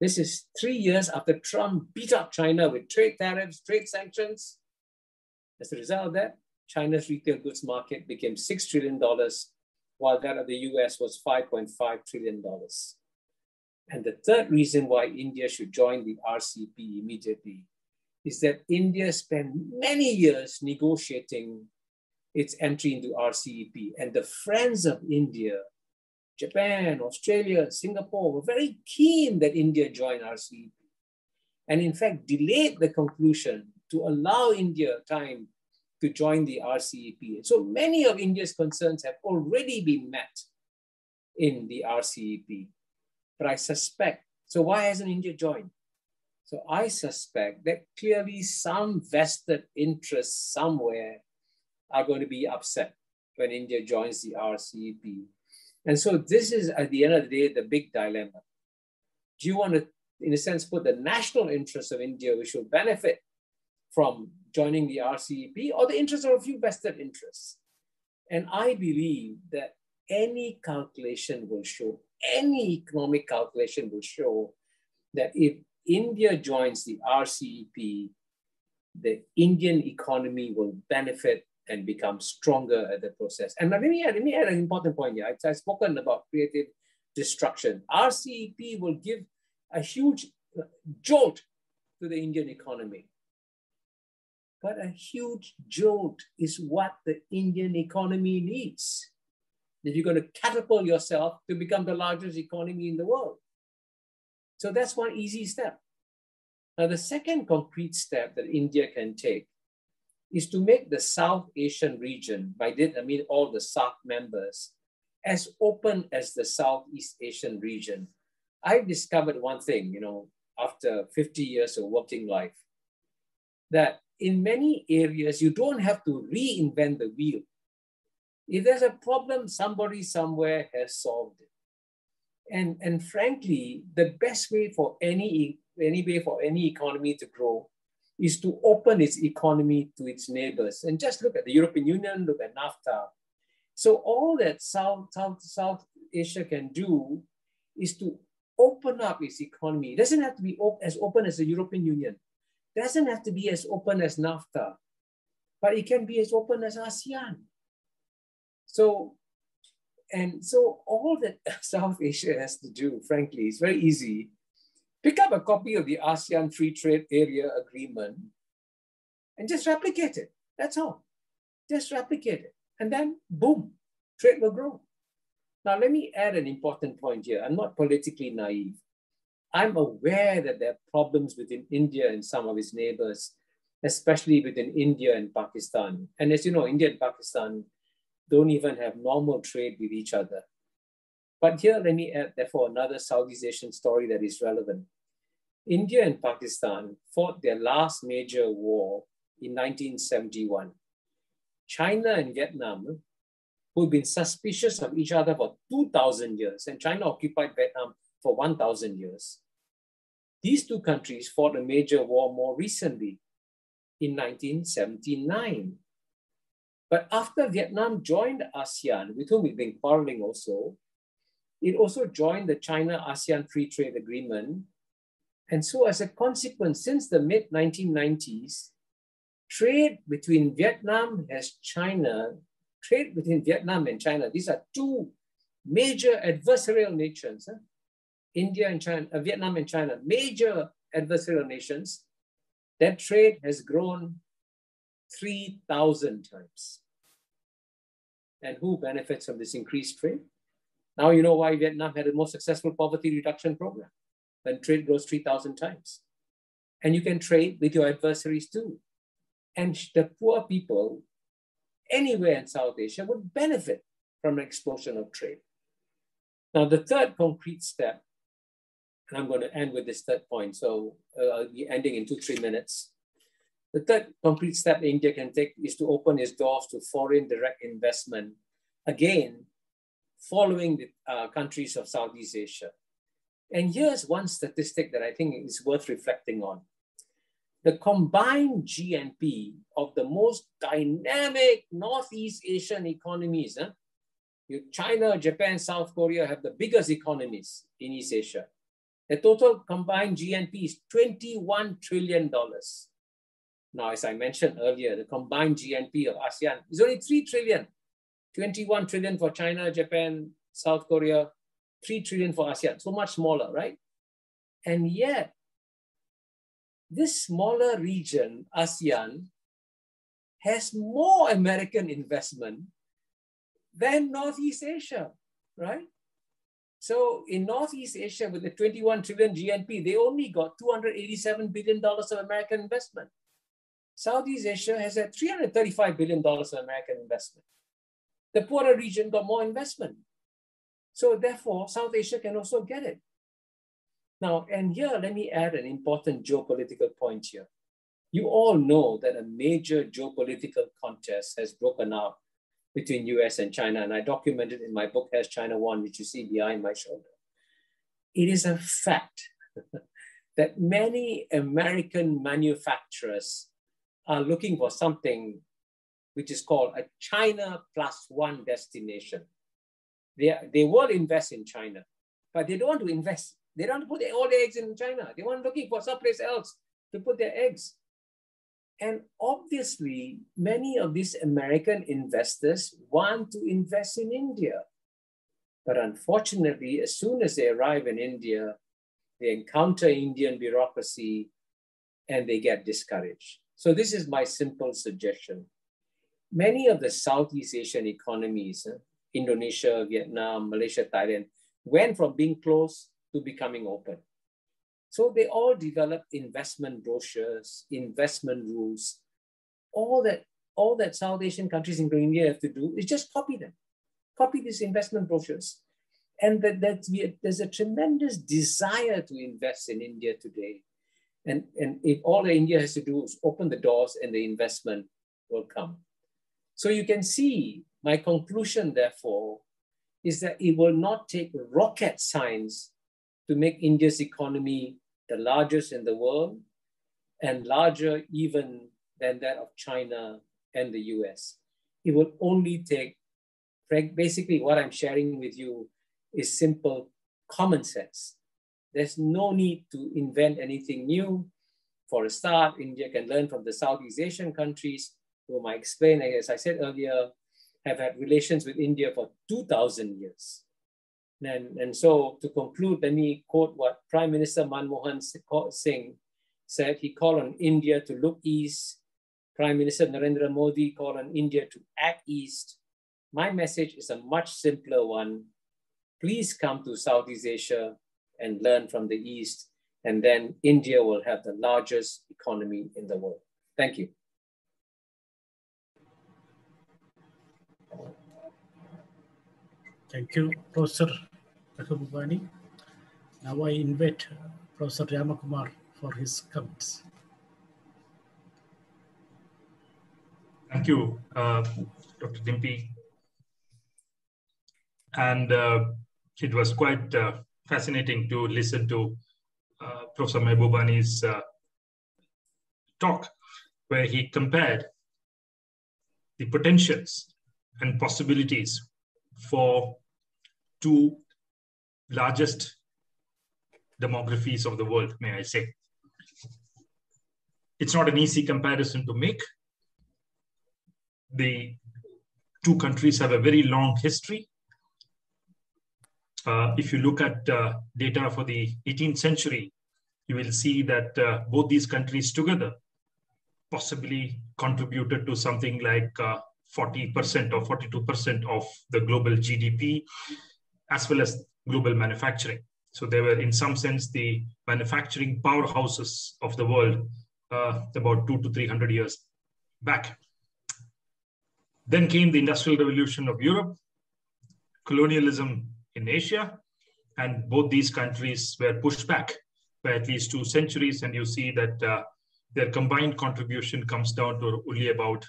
C: This is three years after Trump beat up China with trade tariffs, trade sanctions. As a result of that, China's retail goods market became $6 trillion, while that of the US was $5.5 trillion. And the third reason why India should join the RCEP immediately is that India spent many years negotiating its entry into RCEP. And the friends of India, Japan, Australia, Singapore, were very keen that India join RCEP. And in fact, delayed the conclusion to allow India time to join the RCEP. So many of India's concerns have already been met in the RCEP. But I suspect, so why hasn't India joined? So I suspect that clearly some vested interests somewhere are going to be upset when India joins the RCEP. And so this is, at the end of the day, the big dilemma. Do you want to, in a sense, put the national interests of India, which will benefit from joining the RCEP or the interests of a few vested interests. And I believe that any calculation will show, any economic calculation will show that if India joins the RCEP, the Indian economy will benefit and become stronger at the process. And let me add, let me add an important point here. I've spoken about creative destruction. RCEP will give a huge jolt to the Indian economy. But a huge jolt is what the Indian economy needs. If you're going to catapult yourself to become the largest economy in the world. So that's one easy step. Now, the second concrete step that India can take is to make the South Asian region, by that I mean all the SAARC members, as open as the Southeast Asian region. I've discovered one thing, you know, after 50 years of working life, that in many areas, you don't have to reinvent the wheel. If there's a problem, somebody somewhere has solved it. And, and frankly, the best way for any, any way for any economy to grow is to open its economy to its neighbors. And just look at the European Union, look at NAFTA. So all that South, South, South Asia can do is to open up its economy. It doesn't have to be op as open as the European Union. It doesn't have to be as open as NAFTA, but it can be as open as ASEAN. So and so all that South Asia has to do, frankly, is very easy. Pick up a copy of the ASEAN Free Trade Area Agreement and just replicate it. That's all. Just replicate it. And then boom, trade will grow. Now, let me add an important point here. I'm not politically naive. I'm aware that there are problems within India and some of its neighbors, especially within India and Pakistan. And as you know, India and Pakistan don't even have normal trade with each other. But here, let me add, therefore, another Southeast Asian story that is relevant. India and Pakistan fought their last major war in 1971. China and Vietnam, who've been suspicious of each other for 2,000 years, and China occupied Vietnam for 1,000 years. These two countries fought a major war more recently in 1979. But after Vietnam joined ASEAN, with whom we've been quarreling also, it also joined the China ASEAN Free Trade Agreement. And so, as a consequence, since the mid 1990s, trade between Vietnam as China, trade between Vietnam and China, these are two major adversarial nations, huh? India and China, uh, Vietnam and China, major adversarial nations, that trade has grown 3,000 times. And who benefits from this increased trade? Now you know why Vietnam had the most successful poverty reduction program when trade grows 3,000 times. And you can trade with your adversaries too. And the poor people anywhere in South Asia would benefit from an explosion of trade. Now, the third concrete step, and I'm going to end with this third point, so uh, I'll be ending in two, three minutes, the third concrete step India can take is to open its doors to foreign direct investment, again, following the uh, countries of Southeast Asia. And here's one statistic that I think is worth reflecting on. The combined GNP of the most dynamic Northeast Asian economies, huh? China, Japan, South Korea have the biggest economies in East Asia. The total combined GNP is $21 trillion. Now, as I mentioned earlier, the combined GNP of ASEAN is only 3 trillion, 21 trillion for China, Japan, South Korea, 3 trillion for ASEAN, so much smaller, right? And yet, this smaller region, ASEAN, has more American investment than Northeast Asia, right? So in Northeast Asia, with the 21 trillion GNP, they only got $287 billion of American investment. Southeast Asia has had $335 billion of American investment. The poorer region got more investment. So therefore, South Asia can also get it. Now, and here, let me add an important geopolitical point here. You all know that a major geopolitical contest has broken out between US and China, and I documented in my book, Has China Won, which you see behind my shoulder. It is a fact that many American manufacturers are looking for something which is called a China plus one destination. They, they will invest in China, but they don't want to invest. They don't put all their eggs in China. They want looking for someplace else to put their eggs. And obviously, many of these American investors want to invest in India. But unfortunately, as soon as they arrive in India, they encounter Indian bureaucracy and they get discouraged. So this is my simple suggestion. Many of the Southeast Asian economies, uh, Indonesia, Vietnam, Malaysia, Thailand, went from being closed to becoming open. So they all developed investment brochures, investment rules. All that, all that South Asian countries, including India, have to do is just copy them, copy these investment brochures. And that, that there's a tremendous desire to invest in India today. And, and if all India has to do is open the doors and the investment will come. So you can see my conclusion, therefore, is that it will not take rocket science to make India's economy the largest in the world and larger even than that of China and the US. It will only take, basically, what I'm sharing with you is simple common sense. There's no need to invent anything new. For a start, India can learn from the Southeast Asian countries, whom I explained, as I said earlier, have had relations with India for 2,000 years. And, and so to conclude, let me quote what Prime Minister Manmohan Singh said. He called on India to look east. Prime Minister Narendra Modi called on India to act east. My message is a much simpler one. Please come to Southeast Asia and learn from the East, and then India will have the largest economy in the world. Thank you.
B: Thank you, Professor Mahbubani. Now I invite Professor Ramakumar for his comments.
F: Thank you, uh, Dr. Dimpi. And uh, it was quite uh, fascinating to listen to uh, Professor Mahbubani's uh, talk, where he compared the potentials and possibilities for two largest demographies of the world, may I say. It's not an easy comparison to make. The two countries have a very long history. Uh, if you look at uh, data for the 18th century, you will see that uh, both these countries together possibly contributed to something like 40% uh, or 42% of the global GDP, as well as global manufacturing. So they were, in some sense, the manufacturing powerhouses of the world uh, about two to 300 years back. Then came the Industrial Revolution of Europe, colonialism in Asia, and both these countries were pushed back by at least two centuries. And you see that uh, their combined contribution comes down to only about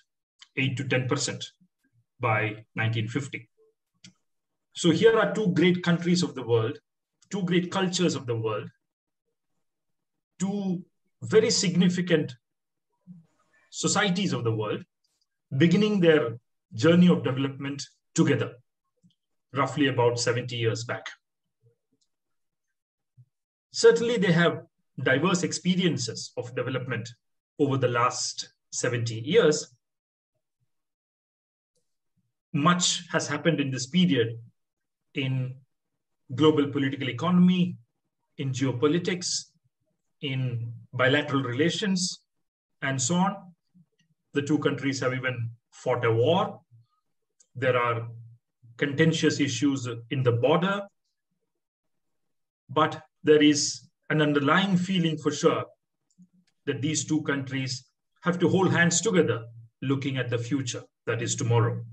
F: 8 to 10% by 1950. So here are two great countries of the world, two great cultures of the world, two very significant societies of the world beginning their journey of development together, roughly about 70 years back. Certainly, they have diverse experiences of development over the last 70 years. Much has happened in this period in global political economy, in geopolitics, in bilateral relations, and so on. The two countries have even fought a war. There are contentious issues in the border. But there is an underlying feeling for sure that these two countries have to hold hands together looking at the future, that is tomorrow.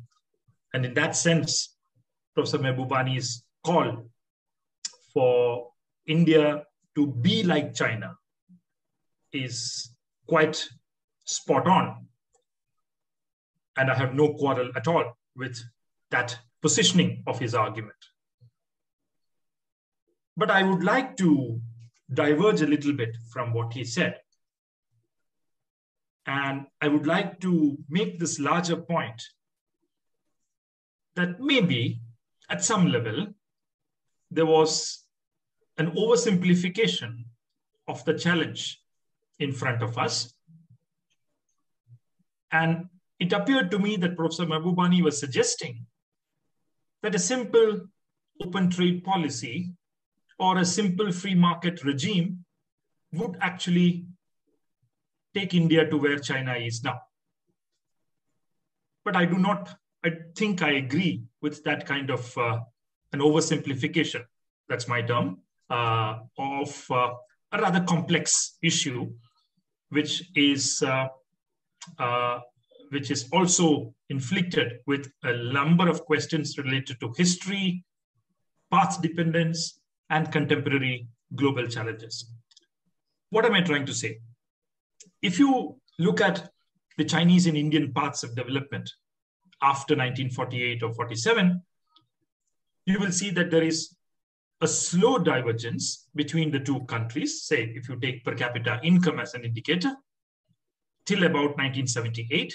F: And in that sense, Professor Mahbubani's call for India to be like China is quite spot on. And I have no quarrel at all with that positioning of his argument. But I would like to diverge a little bit from what he said. And I would like to make this larger point that maybe at some level, there was an oversimplification of the challenge in front of us. And it appeared to me that Professor Mahbubani was suggesting that a simple open trade policy or a simple free market regime would actually take India to where China is now. But I do not I think I agree with that kind of uh, an oversimplification, that's my term, uh, of uh, a rather complex issue, which is uh, uh, which is also inflicted with a number of questions related to history, path dependence, and contemporary global challenges. What am I trying to say? If you look at the Chinese and Indian paths of development after 1948 or 47, you will see that there is a slow divergence between the two countries. Say, if you take per capita income as an indicator, till about 1978.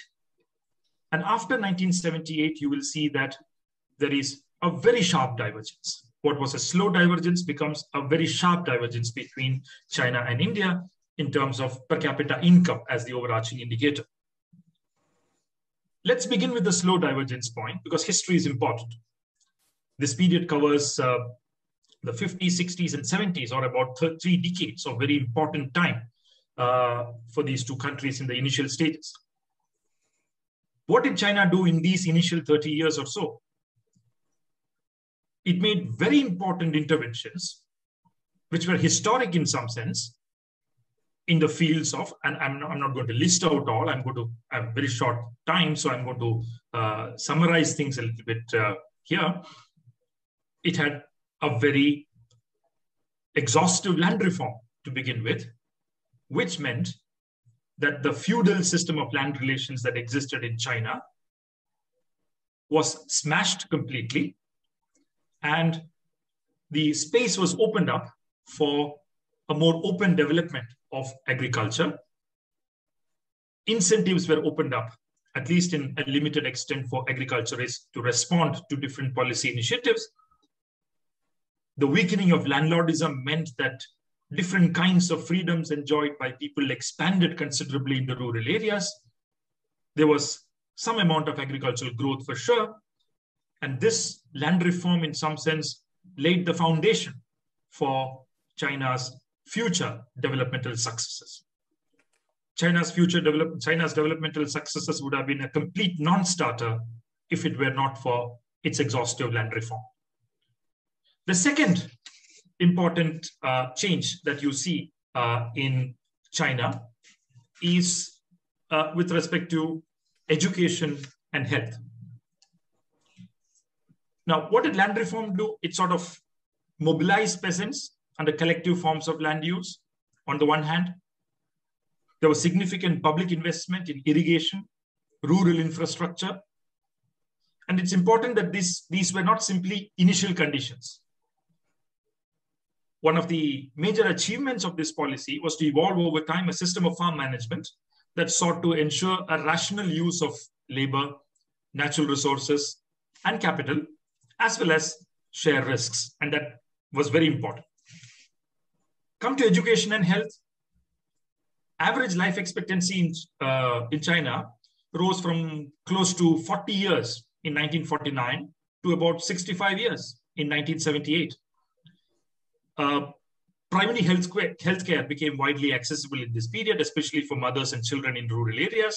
F: And after 1978, you will see that there is a very sharp divergence. What was a slow divergence becomes a very sharp divergence between China and India in terms of per capita income as the overarching indicator. Let's begin with the slow divergence point because history is important. This period covers uh, the 50s, 60s, and 70s, or about three decades of very important time uh, for these two countries in the initial stages. What did China do in these initial 30 years or so? It made very important interventions, which were historic in some sense, in the fields of, and I'm not, I'm not going to list out all, I'm going to have very short time, so I'm going to uh, summarize things a little bit uh, here. It had a very exhaustive land reform to begin with, which meant that the feudal system of land relations that existed in China was smashed completely, and the space was opened up for a more open development of agriculture. Incentives were opened up, at least in a limited extent, for agriculturists to respond to different policy initiatives. The weakening of landlordism meant that different kinds of freedoms enjoyed by people expanded considerably in the rural areas. There was some amount of agricultural growth for sure. And this land reform, in some sense, laid the foundation for China's future developmental successes. China's future develop, China's developmental successes would have been a complete non-starter if it were not for its exhaustive land reform. The second important uh, change that you see uh, in China is uh, with respect to education and health. Now, what did land reform do? It sort of mobilized peasants under collective forms of land use. On the one hand, there was significant public investment in irrigation, rural infrastructure. And it's important that this, these were not simply initial conditions. One of the major achievements of this policy was to evolve over time a system of farm management that sought to ensure a rational use of labor, natural resources, and capital, as well as share risks. And that was very important. Come to education and health. Average life expectancy in, uh, in China rose from close to 40 years in 1949 to about 65 years in 1978. Uh, primary health healthcare became widely accessible in this period, especially for mothers and children in rural areas.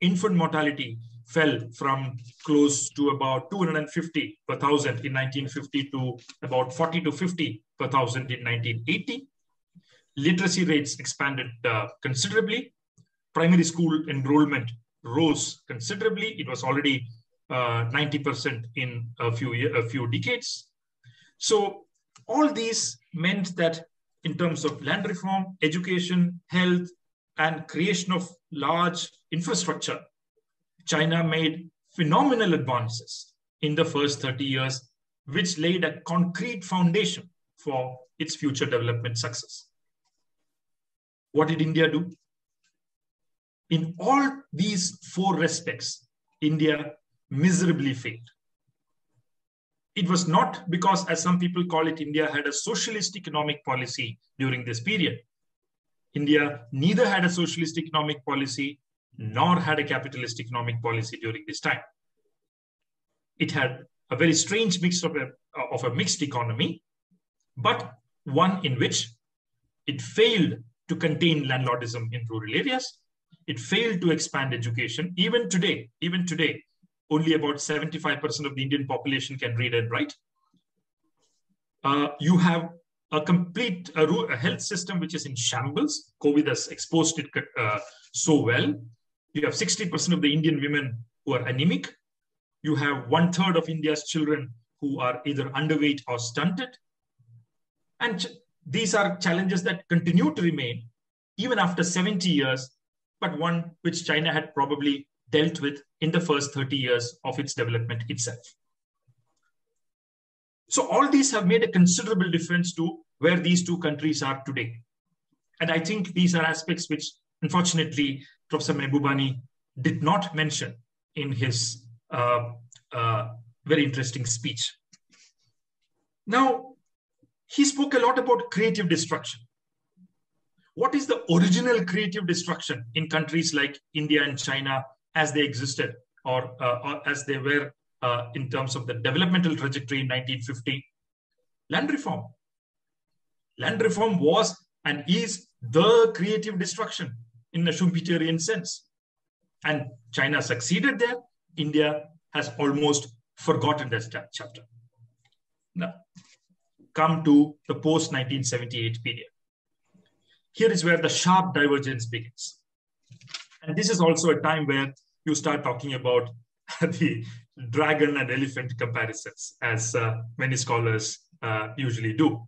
F: Infant mortality fell from close to about 250 per thousand in 1950 to about 40 to 50 per thousand in 1980. Literacy rates expanded uh, considerably. Primary school enrollment rose considerably. It was already 90% uh, in a few, a few decades. So all these meant that in terms of land reform, education, health, and creation of large infrastructure, China made phenomenal advances in the first 30 years, which laid a concrete foundation for its future development success. What did India do? In all these four respects, India miserably failed it was not because, as some people call it, India had a socialist economic policy during this period. India neither had a socialist economic policy nor had a capitalist economic policy during this time. It had a very strange mix of a, of a mixed economy, but one in which it failed to contain landlordism in rural areas. It failed to expand education. Even today, even today, only about 75% of the Indian population can read and write. Uh, you have a complete a, a health system which is in shambles. COVID has exposed it uh, so well. You have 60% of the Indian women who are anemic. You have one third of India's children who are either underweight or stunted. And these are challenges that continue to remain even after 70 years, but one which China had probably dealt with in the first 30 years of its development itself. So all these have made a considerable difference to where these two countries are today. And I think these are aspects which, unfortunately, Professor Mahbubani did not mention in his uh, uh, very interesting speech. Now, he spoke a lot about creative destruction. What is the original creative destruction in countries like India and China as they existed or, uh, or as they were uh, in terms of the developmental trajectory in 1950? Land reform. Land reform was and is the creative destruction in a Schumpeterian sense. And China succeeded there. India has almost forgotten that chapter. Now, come to the post 1978 period. Here is where the sharp divergence begins. And this is also a time where you start talking about the dragon and elephant comparisons, as uh, many scholars uh, usually do.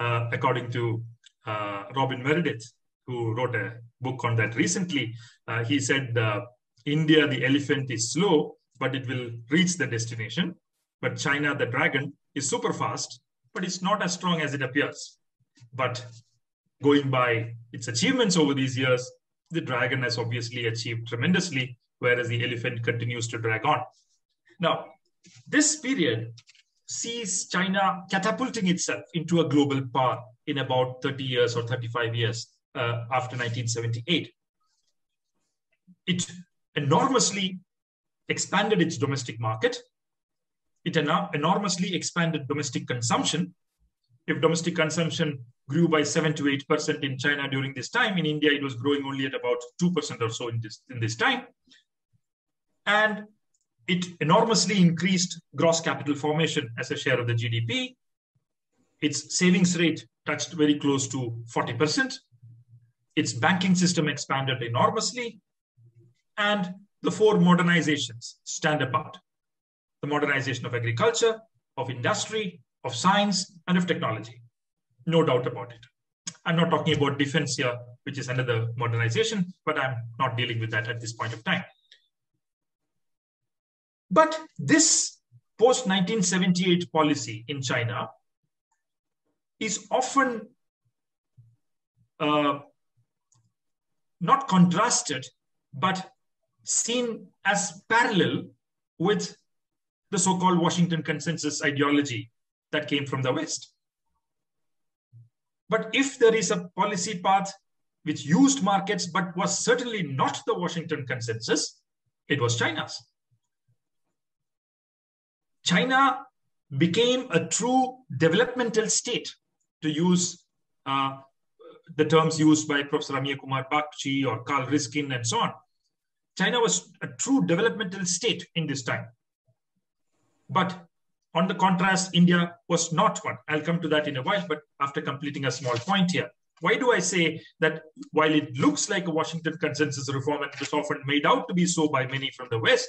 F: Uh, according to uh, Robin Meredith, who wrote a book on that recently, uh, he said, uh, India, the elephant is slow, but it will reach the destination. But China, the dragon, is super fast, but it's not as strong as it appears. But going by its achievements over these years, the dragon has obviously achieved tremendously, whereas the elephant continues to drag on. Now, this period sees China catapulting itself into a global power in about 30 years or 35 years uh, after 1978. It enormously expanded its domestic market. It enormously expanded domestic consumption. If domestic consumption grew by 7 to 8% in China during this time, in India, it was growing only at about 2% or so in this, in this time. And it enormously increased gross capital formation as a share of the GDP. Its savings rate touched very close to 40%. Its banking system expanded enormously. And the four modernizations stand apart the modernization of agriculture, of industry, of science, and of technology. No doubt about it. I'm not talking about defense here, which is another modernization, but I'm not dealing with that at this point of time. But this post 1978 policy in China is often uh, not contrasted, but seen as parallel with the so called Washington consensus ideology that came from the West. But if there is a policy path which used markets but was certainly not the Washington consensus, it was China's. China became a true developmental state, to use uh, the terms used by Professor Amiya Kumar Bagchi or Carl Riskin and so on. China was a true developmental state in this time. But on the contrast, India was not one. I'll come to that in a while, but after completing a small point here. Why do I say that while it looks like a Washington consensus reform and it is often made out to be so by many from the West,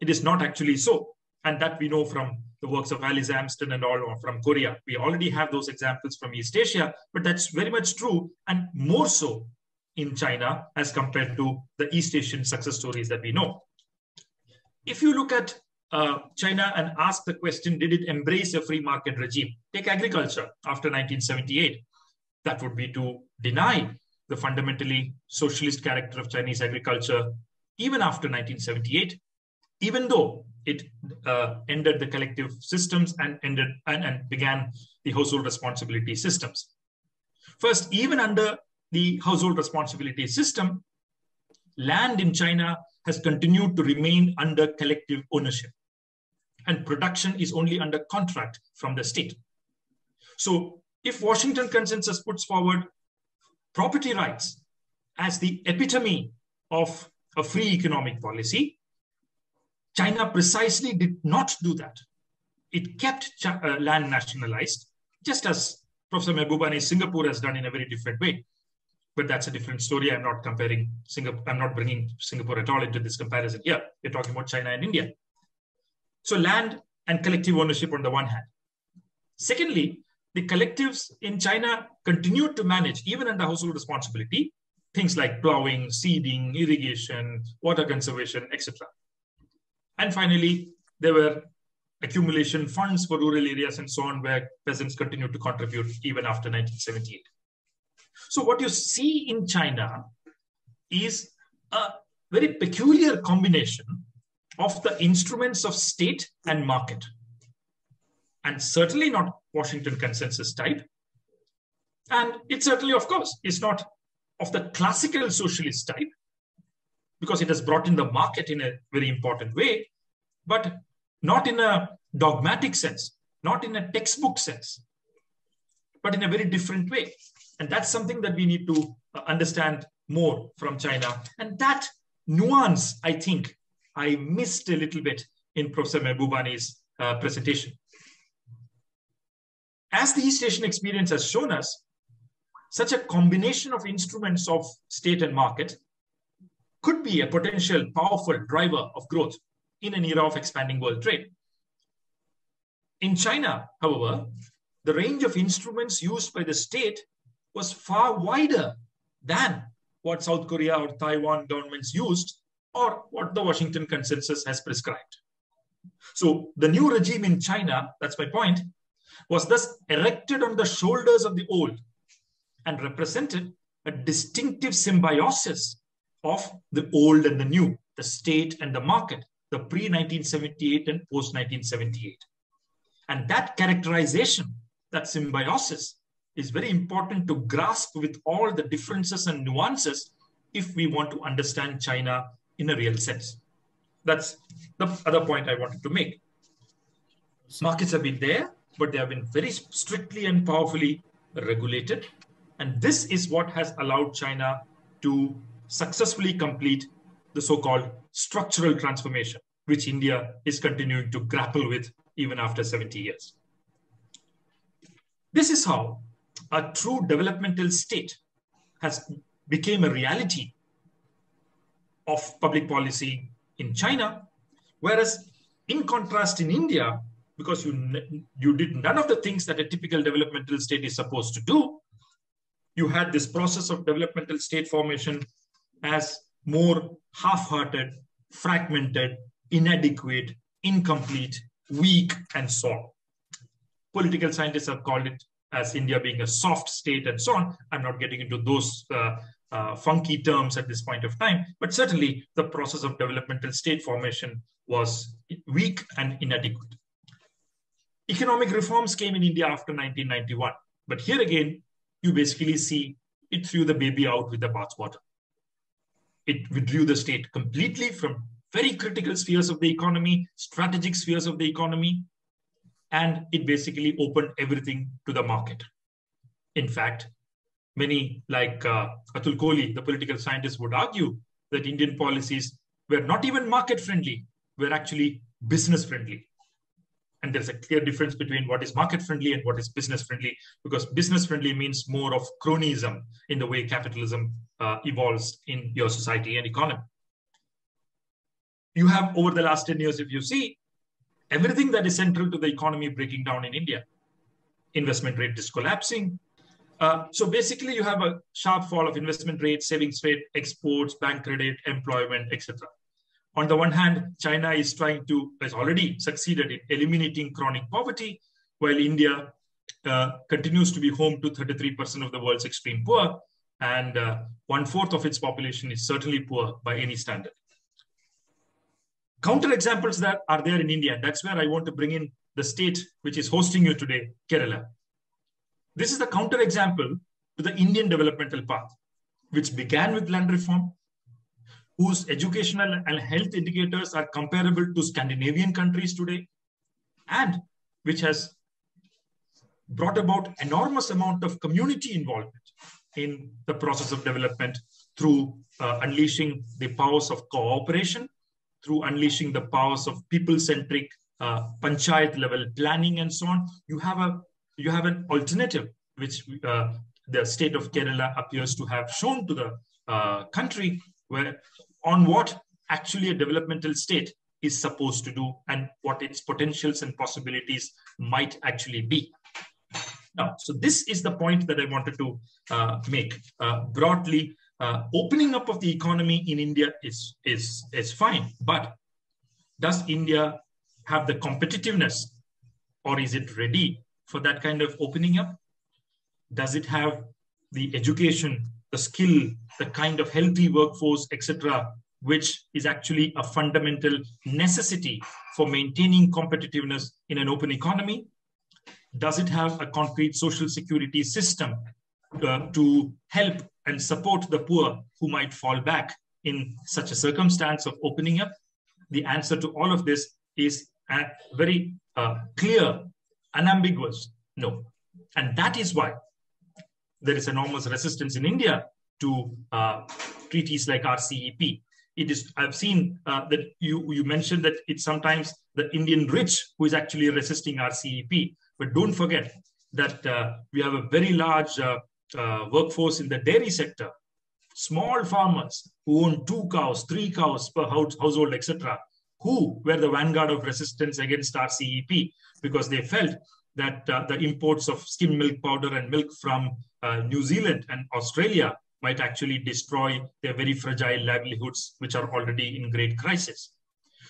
F: it is not actually so. And that we know from the works of Alice Amsden and all from Korea. We already have those examples from East Asia, but that's very much true and more so in China as compared to the East Asian success stories that we know. If you look at uh, China and ask the question, did it embrace a free market regime? Take agriculture after 1978. That would be to deny the fundamentally socialist character of Chinese agriculture even after 1978, even though it uh, ended the collective systems and ended and, and began the household responsibility systems. First, even under the household responsibility system, land in China has continued to remain under collective ownership and production is only under contract from the state. So if Washington consensus puts forward property rights as the epitome of a free economic policy, China precisely did not do that. It kept uh, land nationalized, just as Professor Mahbubani, Singapore has done in a very different way. But that's a different story. I'm not comparing Singapore, I'm not bringing Singapore at all into this comparison here. We're talking about China and India. So land and collective ownership on the one hand. Secondly, the collectives in China continued to manage, even under household responsibility, things like plowing, seeding, irrigation, water conservation, etc. And finally, there were accumulation funds for rural areas and so on, where peasants continued to contribute even after 1978. So what you see in China is a very peculiar combination of the instruments of state and market. And certainly not Washington consensus type. And it certainly, of course, is not of the classical socialist type, because it has brought in the market in a very important way, but not in a dogmatic sense, not in a textbook sense, but in a very different way. And that's something that we need to uh, understand more from China. And that nuance, I think, I missed a little bit in Professor Mahbubani's uh, presentation. As the East Asian experience has shown us, such a combination of instruments of state and market could be a potential powerful driver of growth in an era of expanding world trade. In China, however, the range of instruments used by the state was far wider than what South Korea or Taiwan governments used or what the Washington consensus has prescribed. So the new regime in China, that's my point, was thus erected on the shoulders of the old and represented a distinctive symbiosis of the old and the new, the state and the market, the pre 1978 and post 1978. And that characterization, that symbiosis, is very important to grasp with all the differences and nuances if we want to understand China in a real sense. That's the other point I wanted to make. Markets have been there, but they have been very strictly and powerfully regulated. And this is what has allowed China to successfully complete the so called structural transformation, which India is continuing to grapple with even after 70 years. This is how a true developmental state has became a reality of public policy in China, whereas in contrast in India, because you, you did none of the things that a typical developmental state is supposed to do, you had this process of developmental state formation as more half-hearted, fragmented, inadequate, incomplete, weak, and so on. Political scientists have called it as India being a soft state and so on. I'm not getting into those uh, uh, funky terms at this point of time, but certainly the process of developmental state formation was weak and inadequate. Economic reforms came in India after 1991, but here again, you basically see it threw the baby out with the bathwater. It withdrew the state completely from very critical spheres of the economy, strategic spheres of the economy, and it basically opened everything to the market. In fact, many like uh, Atul Kohli, the political scientist, would argue that Indian policies were not even market friendly, were actually business friendly. And there's a clear difference between what is market friendly and what is business friendly, because business friendly means more of cronyism in the way capitalism uh, evolves in your society and economy. You have over the last 10 years, if you see, everything that is central to the economy breaking down in India. Investment rate is collapsing. Uh, so basically, you have a sharp fall of investment rate, savings rate, exports, bank credit, employment, etc. On the one hand, China is trying to has already succeeded in eliminating chronic poverty, while India uh, continues to be home to 33% of the world's extreme poor, and uh, one fourth of its population is certainly poor by any standard counter examples that are there in India. That's where I want to bring in the state which is hosting you today, Kerala. This is the counter example to the Indian developmental path, which began with land reform, whose educational and health indicators are comparable to Scandinavian countries today, and which has brought about enormous amount of community involvement in the process of development through uh, unleashing the powers of cooperation through unleashing the powers of people-centric uh, panchayat level planning and so on, you have a you have an alternative which uh, the state of Kerala appears to have shown to the uh, country where on what actually a developmental state is supposed to do and what its potentials and possibilities might actually be. Now, so this is the point that I wanted to uh, make. Uh, broadly, uh, opening up of the economy in India is, is, is fine, but does India have the competitiveness or is it ready for that kind of opening up? Does it have the education, the skill, the kind of healthy workforce, etc., which is actually a fundamental necessity for maintaining competitiveness in an open economy? Does it have a concrete social security system uh, to help and support the poor who might fall back in such a circumstance of opening up? The answer to all of this is very uh, clear, unambiguous no. And that is why there is enormous resistance in India to uh, treaties like RCEP. It is, I've seen uh, that you, you mentioned that it's sometimes the Indian rich who is actually resisting RCEP. But don't forget that uh, we have a very large uh, uh, workforce in the dairy sector, small farmers who own two cows, three cows per house, household, etc., who were the vanguard of resistance against RCEP because they felt that uh, the imports of skim milk powder and milk from uh, New Zealand and Australia might actually destroy their very fragile livelihoods, which are already in great crisis.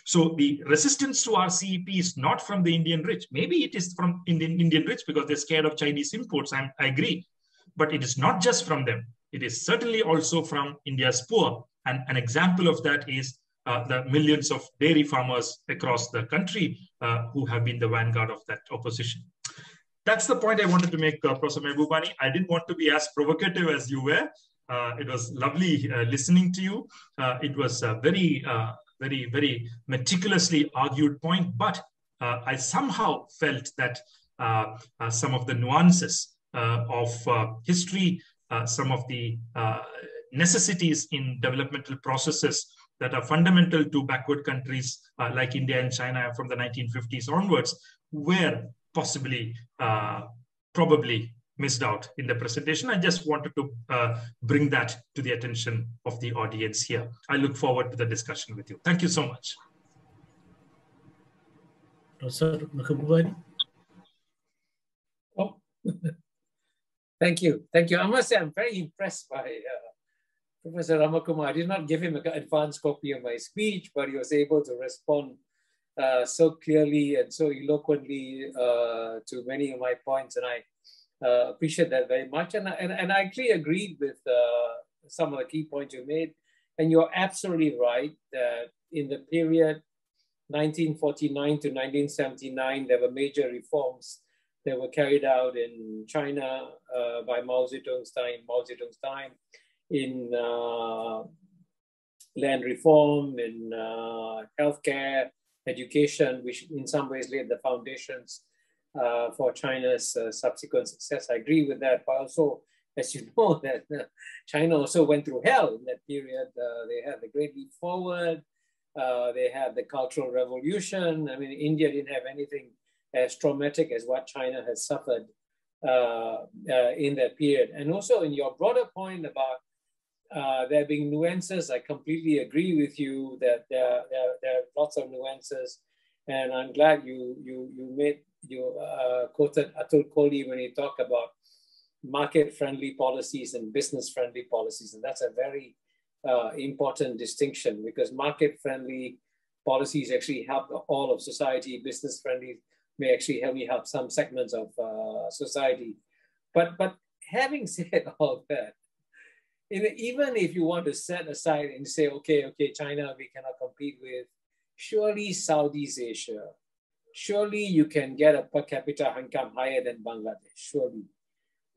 F: So the resistance to RCEP is not from the Indian rich. Maybe it is from Indian, Indian rich because they're scared of Chinese imports. I'm, I agree. But it is not just from them. It is certainly also from India's poor. And an example of that is uh, the millions of dairy farmers across the country uh, who have been the vanguard of that opposition. That's the point I wanted to make, uh, Professor Mahbubani. I didn't want to be as provocative as you were. Uh, it was lovely uh, listening to you. Uh, it was a very, very, very meticulously argued point, but I somehow felt that some of the nuances of history, some of the necessities in developmental processes that are fundamental to backward countries uh, like India and China from the 1950s onwards were possibly, uh, probably missed out in the presentation. I just wanted to uh, bring that to the attention of the audience here. I look forward to the discussion with you. Thank you so much.
B: Professor Mahbubani.
C: Oh, thank you. Thank you. I must say, I'm very impressed by uh, Professor Ramakumar, I did not give him an advanced copy of my speech, but he was able to respond uh, so clearly and so eloquently uh, to many of my points. And I uh, appreciate that very much. And, and, and I actually agreed with uh, some of the key points you made. And you're absolutely right that in the period 1949 to 1979, there were major reforms that were carried out in China uh, by Mao Zedong's time, Mao Zedong's time in uh, land reform, in uh, healthcare, education, which in some ways laid the foundations uh, for China's uh, subsequent success. I agree with that, but also, as you know, that uh, China also went through hell in that period. Uh, they had the Great Leap Forward, they had the Cultural Revolution. I mean, India didn't have anything as traumatic as what China has suffered in that period. And also, in your broader point about uh, there being nuances. I completely agree with you that there, there, there are lots of nuances, and I'm glad you you you made you uh, quoted Atul Kohli when you talk about market-friendly policies and business-friendly policies, and that's a very uh, important distinction because market-friendly policies actually help all of society. Business-friendly may actually help me help some segments of uh, society, but but having said all that even if you want to set aside and say, okay, okay, China, we cannot compete with, surely Southeast Asia, surely you can get a per capita income higher than Bangladesh, surely.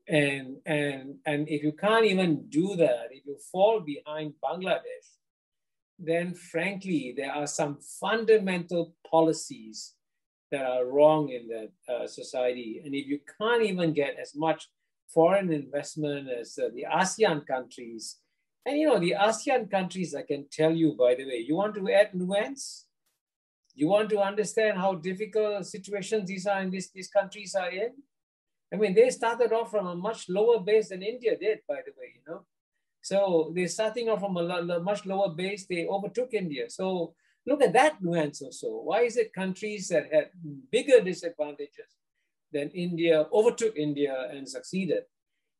C: And, and, and if you can't even do that, if you fall behind Bangladesh, then frankly, there are some fundamental policies that are wrong in that uh, society. And if you can't even get as much foreign investment as uh, the ASEAN countries. And you know, the ASEAN countries, I can tell you, by the way, you want to add nuance? You want to understand how difficult situations these are in these, these countries are in? I mean, they started off from a much lower base than India did, by the way, you know. So they're starting off from a much lower base. They overtook India. So look at that nuance also. Why is it countries that had bigger disadvantages than India overtook India and succeeded?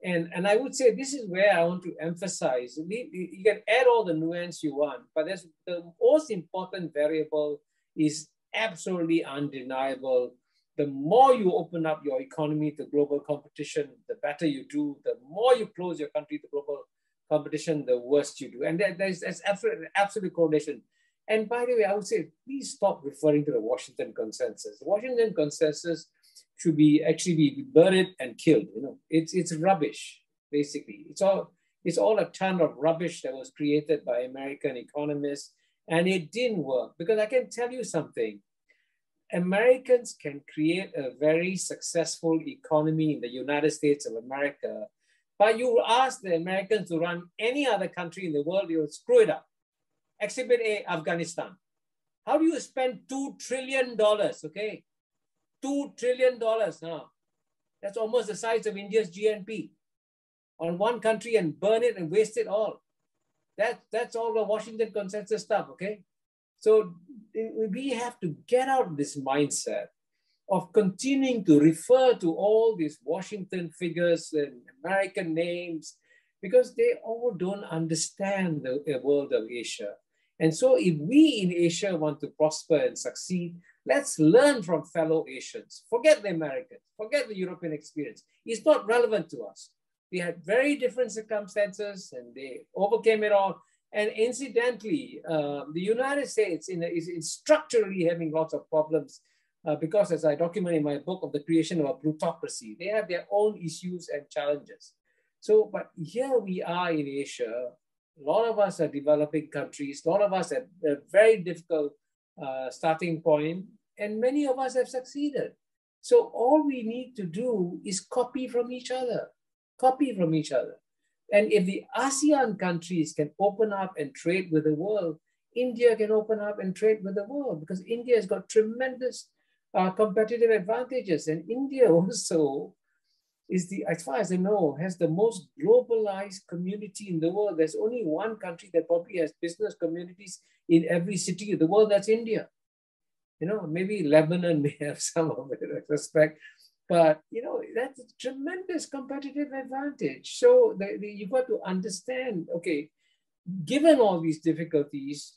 C: And, and I would say this is where I want to emphasize. You can add all the nuance you want, but that's the most important variable is absolutely undeniable. The more you open up your economy to global competition, the better you do. The more you close your country to global competition, the worse you do. And there's, there's absolute, absolute correlation. And by the way, I would say, please stop referring to the Washington consensus. The Washington consensus should be actually be buried and killed. You know, it's it's rubbish basically. It's all it's all a ton of rubbish that was created by American economists, and it didn't work because I can tell you something. Americans can create a very successful economy in the United States of America, but you ask the Americans to run any other country in the world, you'll screw it up. Exhibit A, Afghanistan. How do you spend $2 trillion, okay? $2 trillion now. That's almost the size of India's GNP on one country and burn it and waste it all. That, that's all the Washington consensus stuff, okay? So we have to get out of this mindset of continuing to refer to all these Washington figures and American names because they all don't understand the world of Asia. And so if we in Asia want to prosper and succeed, Let's learn from fellow Asians. Forget the Americans, forget the European experience. It's not relevant to us. We had very different circumstances and they overcame it all. And incidentally, uh, the United States in a, is, structurally having lots of problems uh, because, as I document in my book of the creation of a plutocracy, they have their own issues and challenges. So, but here we are in Asia. A lot of us are developing countries. A lot of us at a very difficult uh, starting point, and many of us have succeeded. So all we need to do is copy from each other, copy from each other. And if the ASEAN countries can open up and trade with the world, India can open up and trade with the world because India has got tremendous uh, competitive advantages. And India also is the, as far as I know, has the most globalized community in the world. There's only one country that probably has business communities in every city of the world, that's India. You know, maybe Lebanon may have some of it, I suspect, but you know, that's a tremendous competitive advantage. So the, the, you've got to understand, okay, given all these difficulties,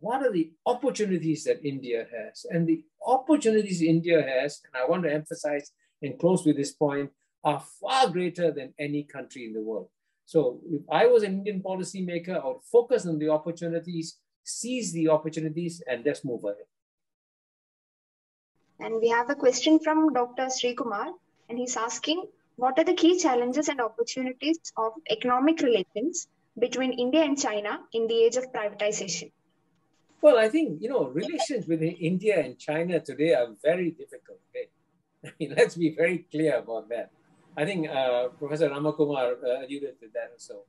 C: what are the opportunities that India has? And the opportunities India has, and I want to emphasize and close with this point, are far greater than any country in the world. So if I was an Indian policymaker, I would focus on the opportunities, seize the opportunities, and just move ahead.
A: And we have a question from Dr. Sri Kumar, and he's asking, what are the key challenges and opportunities of economic relations between India and China in the age of privatization?
C: Well, I think, you know, relations between India and China today are very difficult. Okay? I mean, let's be very clear about that. I think uh, Professor Ramakumar uh, alluded to that also.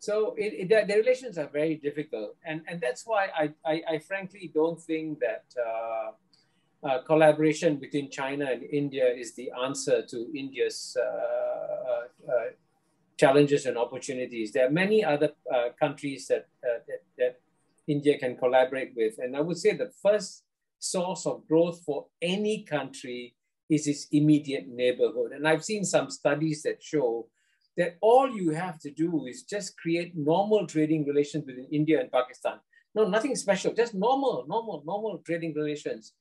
C: So it, it, the relations are very difficult, and, and that's why I, I, I frankly don't think that uh, uh collaboration between China and India is the answer to India's uh, uh, challenges and opportunities. There are many other countries that, that, that India can collaborate with, and I would say the first source of growth for any country is its immediate neighborhood. And I've seen some studies that show that all you have to do is just create normal trading relations between India and Pakistan. No, nothing special, just normal, normal, normal trading relations.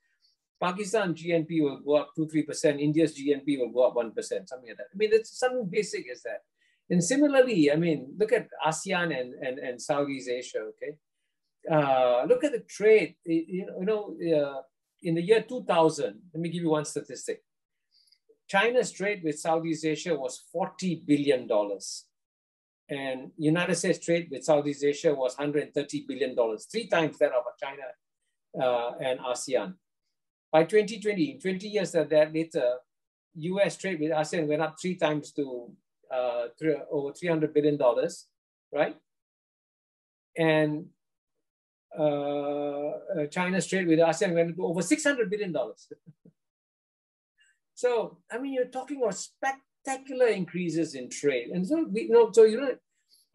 C: Pakistan GNP will go up 2 3%, India's GNP will go up 1%, something like that. I mean, it's something basic as that. And similarly, I mean, look at ASEAN and, and, and Southeast Asia, okay? Uh, look at the trade. You know, uh, in the year 2000, let me give you one statistic. China's trade with Southeast Asia was $40 billion. And United States trade with Southeast Asia was $130 billion, three times that of China uh, and ASEAN. By 2020, 20 years later, US trade with ASEAN went up three times to uh, three, over $300 billion, right? And uh, uh, China's trade with ASEAN went to over $600 billion. So, I mean, you're talking about spectacular increases in trade. And so, we, you know, so, you know,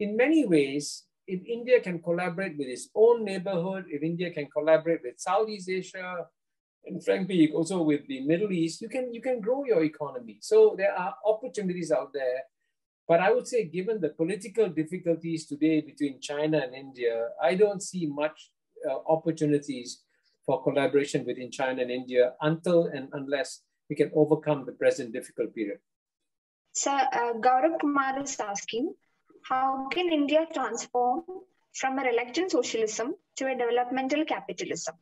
C: in many ways, if India can collaborate with its own neighborhood, if India can collaborate with Southeast Asia, and frankly also with the Middle East, you can you can grow your economy. So there are opportunities out there. But I would say, given the political difficulties today between China and India, I don't see much uh, opportunities for collaboration between China and India until and unless we can overcome the present difficult period.
A: Sir, uh, Gaurav Kumar is asking, how can India transform from a reluctant socialism to a developmental capitalism?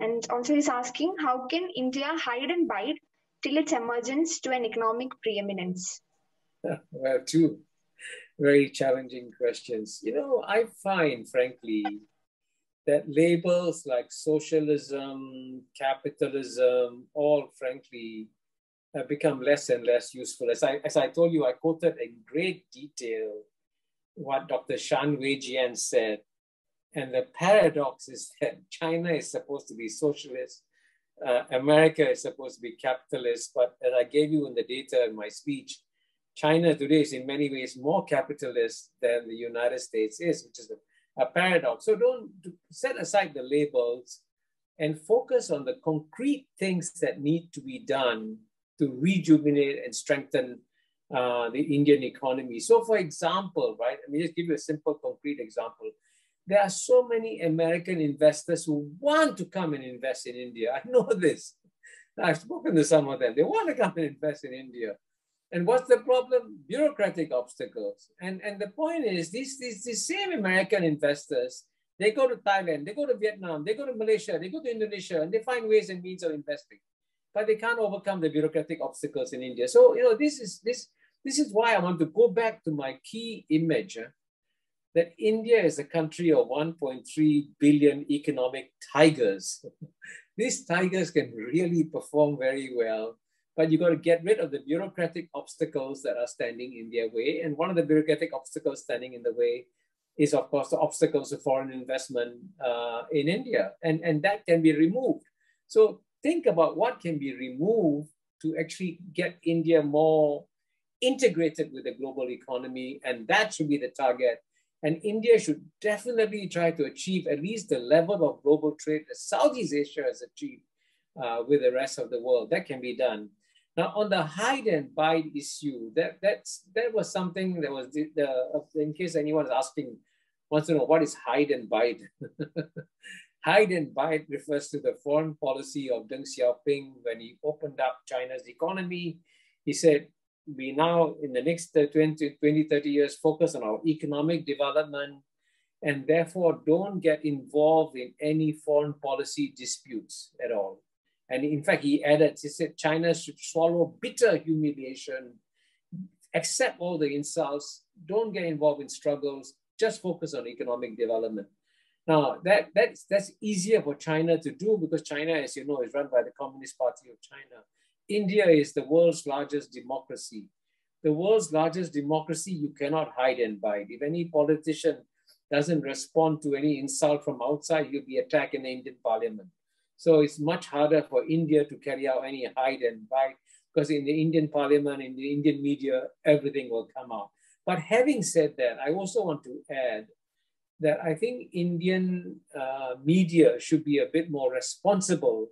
A: And also he's asking, how can India hide and bide till its emergence to an economic preeminence?
C: well, two very challenging questions. You know, I find, frankly, that labels like socialism, capitalism, all frankly have become less and less useful. As I, as I told you, I quoted in great detail what Dr. Shan Weijian said. And the paradox is that China is supposed to be socialist, uh, America is supposed to be capitalist, but as I gave you in the data in my speech, China today is in many ways more capitalist than the United States is, which is a, a paradox. So don't set aside the labels and focus on the concrete things that need to be done to rejuvenate and strengthen uh, the Indian economy. So, for example, right, let me just give you a simple, concrete example. There are so many American investors who want to come and invest in India. I know this. I've spoken to some of them. They want to come and invest in India. And what's the problem? Bureaucratic obstacles. And, and the point is, these, these, these same American investors, they go to Thailand, they go to Vietnam, they go to Malaysia, they go to Indonesia, and they find ways and means of investing but they can't overcome the bureaucratic obstacles in India. So, you know, this is this this is why I want to go back to my key image that India is a country of 1.3 billion economic tigers. These tigers can really perform very well, but you got to get rid of the bureaucratic obstacles that are standing in their way. And one of the bureaucratic obstacles standing in the way is, of course, the obstacles of foreign investment uh, in India, and, and that can be removed. So think about what can be removed to actually get India more integrated with the global economy. And that should be the target. And India should definitely try to achieve at least the level of global trade that Southeast Asia has achieved uh, with the rest of the world. That can be done. Now, on the hide and bide issue, that that's that was something that was the, the in case anyone is asking, wants to know what is hide and bide. Hide and bide refers to the foreign policy of Deng Xiaoping when he opened up China's economy. He said, we now, in the next uh, 20, 20 30 years, focus on our economic development and therefore don't get involved in any foreign policy disputes at all. And in fact, he added, he said, China should swallow bitter humiliation, accept all the insults, don't get involved in struggles, just focus on economic development. Now, that, that's, that's easier for China to do because China, as you know, is run by the Communist Party of China. India is the world's largest democracy. The world's largest democracy, you cannot hide and bide. If any politician doesn't respond to any insult from outside, he'll be attacked in the Indian parliament. So it's much harder for India to carry out any hide and bide because in the Indian parliament, in the Indian media, everything will come out. But having said that, I also want to add that I think Indian uh, media should be a bit more responsible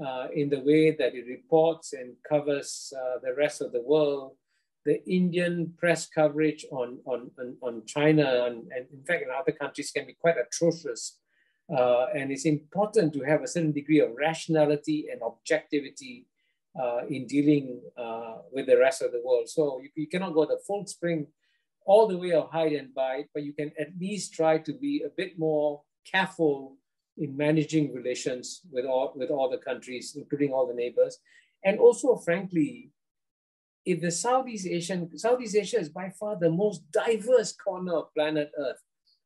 C: uh, in the way that it reports and covers uh, the rest of the world. The Indian press coverage on, on, on, on China and, and, in fact, in other countries can be quite atrocious. Uh, and it's important to have a certain degree of rationality and objectivity uh, in dealing uh, with the rest of the world. So you, you cannot go the full spring all the way of hide and bide, but you can at least try to be a bit more careful in managing relations with all with all the countries, including all the neighbors. And also, frankly, if the Southeast Asian Southeast Asia is by far the most diverse corner of planet Earth.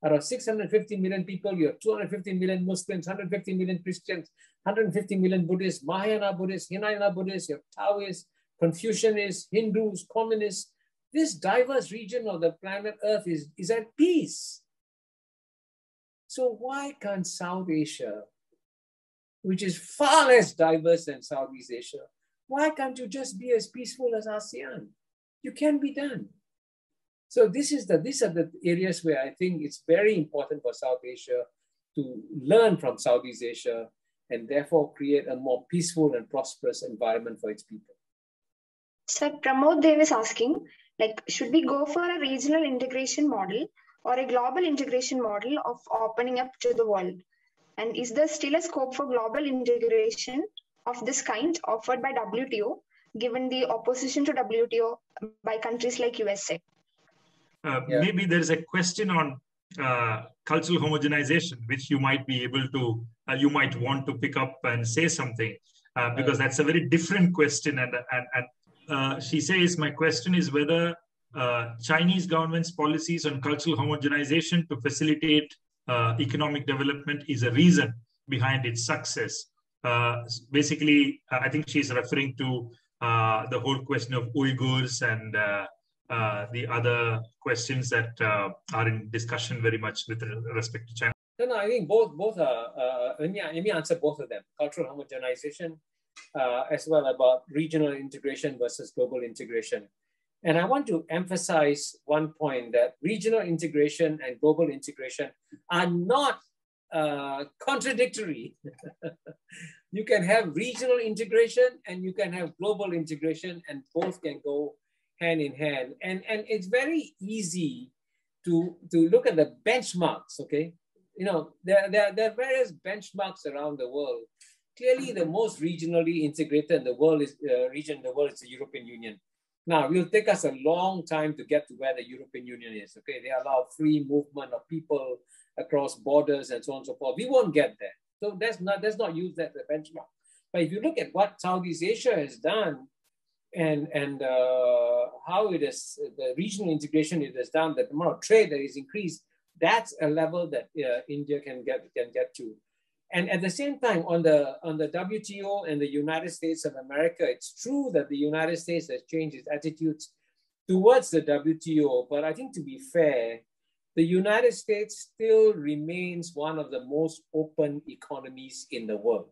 C: Out of 650 million people, you have 250 million Muslims, 150 million Christians, 150 million Buddhists, Mahayana Buddhists, Hinayana Buddhists, you have Taoists, Confucianists, Hindus, communists, this diverse region of the planet Earth is, is at peace. So why can't South Asia, which is far less diverse than Southeast Asia, Why can't you just be as peaceful as ASEAN? You can be done. So this is the these are the areas where I think it's very important for South Asia to learn from Southeast Asia and therefore create a more peaceful and prosperous environment for its people.
A: Sir, Pramod Dev is asking, like, should we go for a regional integration model or a global integration model of opening up to the world? And is there still a scope for global integration of this kind offered by WTO, given the opposition to WTO by countries like USA?
F: Uh, yeah. Maybe there is a question on uh, cultural homogenization, which you might be able to, uh, you might want to pick up and say something, uh, because that's a very different question. And, and, and uh, she says, my question is whether uh, Chinese government's policies on cultural homogenization to facilitate uh, economic development is a reason behind its success. Uh, basically, uh, I think she's referring to uh, the whole question of Uyghurs and the other questions that are in discussion very much with respect to China.
C: No, no, I think both both are. let me let me answer both of them: cultural homogenization as well about regional integration versus global integration. And I want to emphasize one point that regional integration and global integration are not uh, contradictory. you can have regional integration and you can have global integration, and both can go hand in hand. And, and it's very easy to, to look at the benchmarks, okay? You know, there, there, there are various benchmarks around the world Clearly, the most regionally integrated in the world is uh, region in the world is the European Union. Now, it will take us a long time to get to where the European Union is. Okay, they allow free movement of people across borders and so on and so forth. We won't get there. So that's not that's not used as a benchmark. But if you look at what Southeast Asia has done, and and uh, how it is the regional integration it has done, the amount of trade that is increased, that's a level that uh, India can get can get to. And at the same time, on the, on the WTO and the United States of America, it's true that the United States has changed its attitudes towards the WTO. But I think to be fair, the United States still remains one of the most open economies in the world.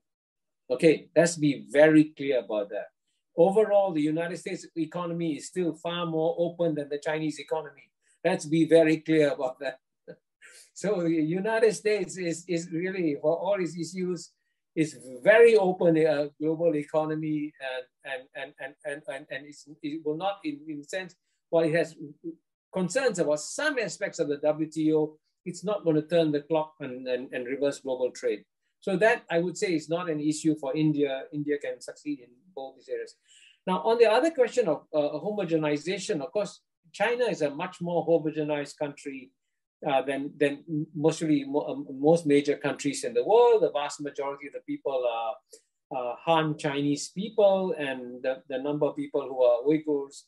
C: Okay, let's be very clear about that. Overall, the United States economy is still far more open than the Chinese economy. Let's be very clear about that. So the United States is, is really, for all its issues, is very open uh, global economy and, and, and, and, and, and, and it will not, in, in sense, while it has concerns about some aspects of the WTO, it's not going to turn the clock and, and, and reverse global trade. So that I would say is not an issue for India. India can succeed in both these areas. Now, on the other question of uh, homogenization, of course, China is a much more homogenized country uh, than, than mostly um, most major countries in the world. The vast majority of the people are uh, Han Chinese people, and the, the number of people who are Uyghurs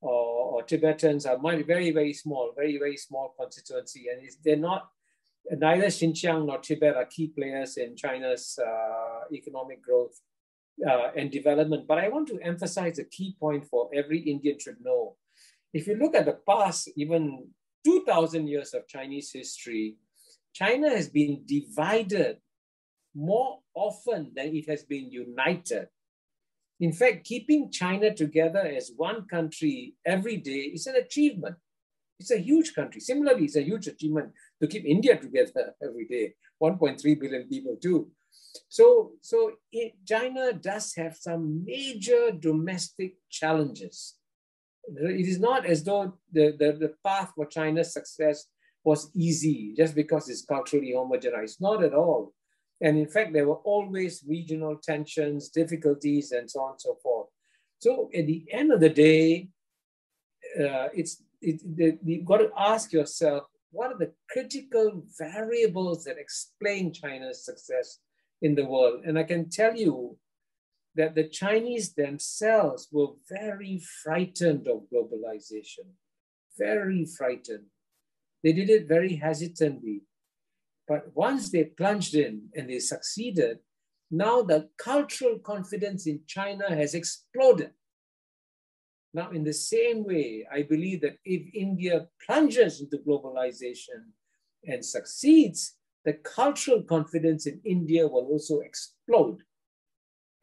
C: or, or Tibetans are very, very small, very, very small constituency. And they're not, neither Xinjiang nor Tibet are key players in China's uh, economic growth uh, and development. But I want to emphasize a key point for every Indian should know. If you look at the past, even 2000 years of Chinese history, China has been divided more often than it has been united. In fact, keeping China together as one country every day is an achievement. It's a huge country. Similarly, it's a huge achievement to keep India together every day, 1.3 billion people too. So, so it, China does have some major domestic challenges. It is not as though the, the, the path for China's success was easy just because it's culturally homogenized. Not at all. And in fact, there were always regional tensions, difficulties, and so on and so forth. So at the end of the day, uh, it's it, the, you've got to ask yourself, what are the critical variables that explain China's success in the world? And I can tell you that the Chinese themselves were very frightened of globalization, very frightened. They did it very hesitantly. But once they plunged in and they succeeded, now the cultural confidence in China has exploded. Now, in the same way, I believe that if India plunges into globalization and succeeds, the cultural confidence in India will also explode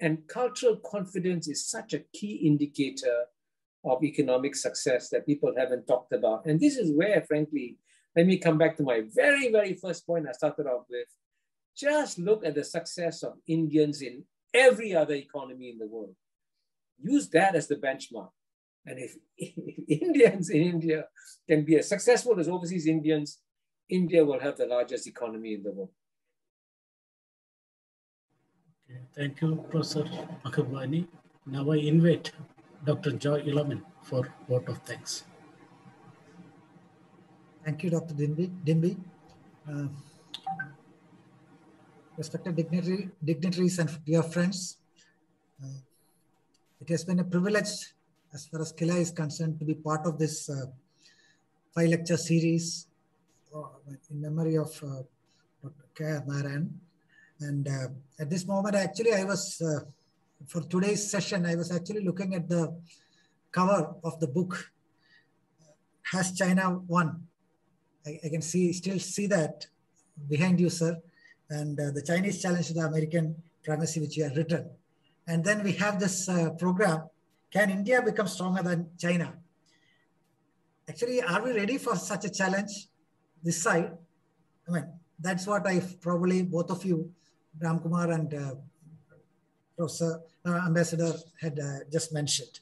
C: And cultural confidence is such a key indicator of economic success that people haven't talked about. And this is where, frankly, let me come back to my very, very first point I started off with. Just look at the success of Indians in every other economy in the world. Use that as the benchmark. And if, if Indians in India can be as successful as overseas Indians, India will have the largest economy in the world.
B: Okay, thank you, Professor Mahbubani. Now I invite Dr. Joy Elamon for vote of thanks.
G: Thank you, Dr. Dimpi. Dimpi. Uh, respected dignitary, dignitaries and dear friends, uh, it has been a privilege as far as KILA is concerned to be part of this uh, five lecture series uh, in memory of uh, Dr. K. Narayan. And uh, at this moment, actually, I was, for today's session, I was actually looking at the cover of the book, Has China Won? I, I, can see still see that behind you, sir, and uh, the Chinese challenge to the American primacy, which you have written. And then we have this uh, program, Can India become stronger than China? Actually, are we ready for such a challenge this side? I mean, that's what I probably, both of you, Ram Kumar and uh, Professor uh, Ambassador had uh, just mentioned.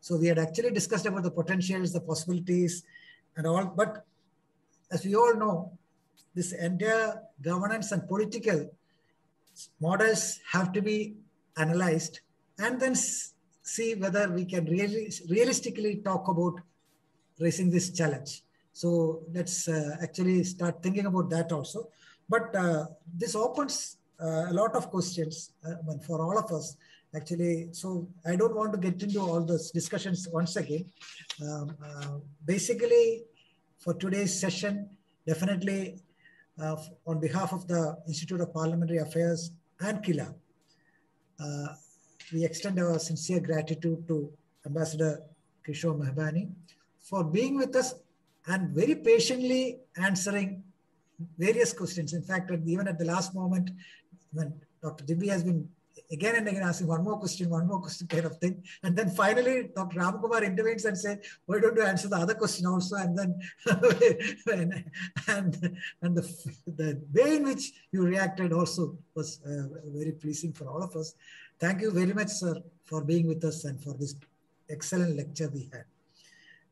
G: So we had actually discussed about the potentials, the possibilities and all, but as we all know, this entire governance and political models have to be analyzed and then see whether we can really realistically talk about raising this challenge. So let's uh, actually start thinking about that also. But uh, this opens a lot of questions uh, for all of us actually. So I don't want to get into all those discussions once again. Um, uh, basically, for today's session, definitely uh, on behalf of the Institute of Parliamentary Affairs and KILA, uh, we extend our sincere gratitude to Ambassador Kishore Mahbubani for being with us and very patiently answering various questions. In fact, even at the last moment, when Dr. Dimpi has been again and again asking one more question, one more question kind of thing. And then finally, Dr. Ramkumar intervenes and says, why don't you answer the other question also? And then, and, and, and the, the way in which you reacted also was uh, very pleasing for all of us. Thank you very much, sir, for being with us and for this excellent lecture we had.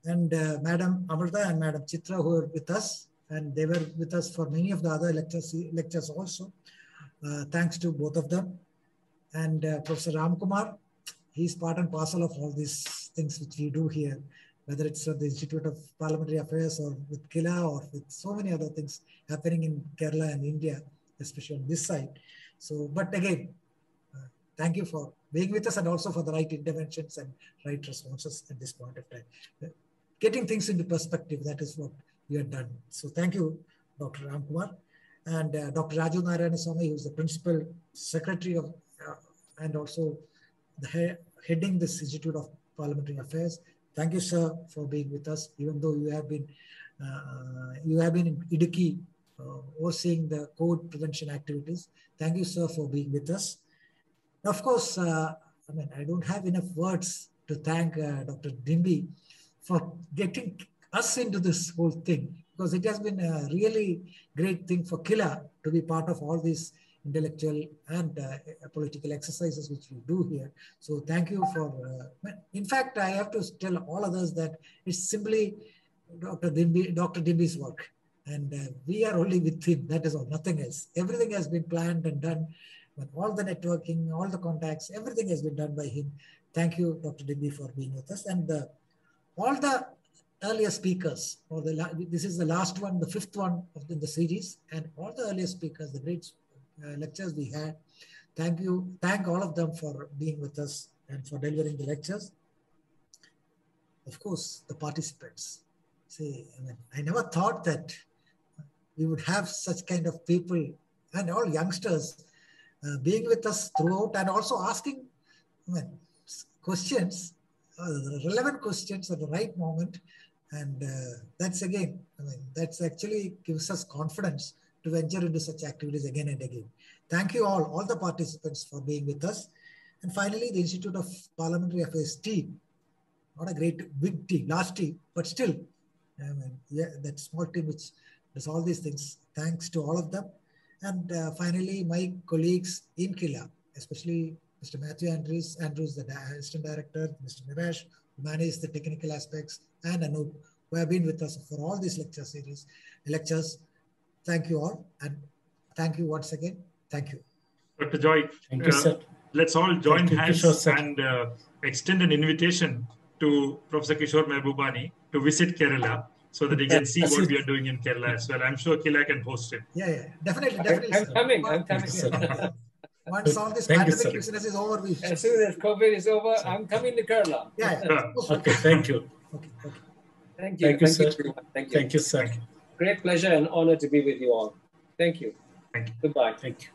G: And uh, Madam Amrita and Madam Chitra who were with us, and they were with us for many of the other lectures, lectures also. Uh, thanks to both of them and uh, Professor Ramkumar. He's part and parcel of all these things which we do here, whether it's at the Institute of Parliamentary Affairs or with KILA or with so many other things happening in Kerala and India, especially on this side. So, but again, uh, thank you for being with us and also for the right interventions and right responses at this point of time. Uh, getting things into perspective, that is what you have done. So thank you, Dr. Ramkumar. And uh, Dr. Raju Narayanaswamy, who's the principal secretary of and also the he heading this Institute of Parliamentary Affairs. Thank you, sir, for being with us, even though you have been uh, you have been in Idukki uh, overseeing the code prevention activities. Thank you, sir, for being with us. Of course, uh, I mean, I don't have enough words to thank uh, Dr. Dimpi for getting us into this whole thing because it has been a really great thing for KILA to be part of all these intellectual and uh, political exercises which we do here. So thank you for, uh, in fact, I have to tell all others that it's simply Dr. Dimpi, Dr. Work. And uh, we are only with him, that is all, nothing else. Everything has been planned and done. But all the networking, all the contacts, everything has been done by him. Thank you, Dr. Dimpi, for being with us. And uh, all the earlier speakers, or the this is the last one, the fifth one of the, the series, and all the earlier speakers, the great uh, lectures we had. Thank you. Thank all of them for being with us and for delivering the lectures. Of course, the participants. See, I mean, I never thought that we would have such kind of people and all youngsters uh, being with us throughout and also asking I mean, questions, uh, relevant questions at the right moment. And uh, that's again, I mean, that's actually gives us confidence to venture into such activities again and again. Thank you all, all the participants for being with us. And finally, the Institute of Parliamentary Affairs team, not a great big team, large team, but still, I mean, yeah, that small team which does all these things. Thanks to all of them. And uh, finally, my colleagues in KILA, especially Mr. Matthew Andrews, Andrews, the assistant director, Mr. Nivesh, who manages the technical aspects, and Anoop, who have been with us for all these lecture series, lectures. Thank you all, and thank you once again. Thank you.
F: Dr. Joy,
B: Thank you,
F: uh,
B: sir.
F: let's all join
B: Thank you,
F: hands
B: Kishore, sir.
F: and uh, extend an invitation to Professor Kishore Mahbubani to visit Kerala so that he can see what we are doing in Kerala as well. I'm sure KILA can host him.
G: Yeah, yeah, definitely,
C: I'm,
G: definitely.
C: I'm
G: sir.
C: coming. I'm coming.
B: Thank you, sir.
G: Once all this
B: Thank
G: pandemic
B: sir.
G: business is over, we
C: As soon as COVID is over, I'm coming to Kerala.
G: yeah, yeah.
B: Okay, thank you.
G: Okay, okay.
C: Thank you.
B: Thank you, sir.
C: everyone. Thank you.
B: Thank you, sir.
C: Great pleasure and honor to be with you all. Thank you.
F: Thank you.
C: Goodbye.
B: Thank you.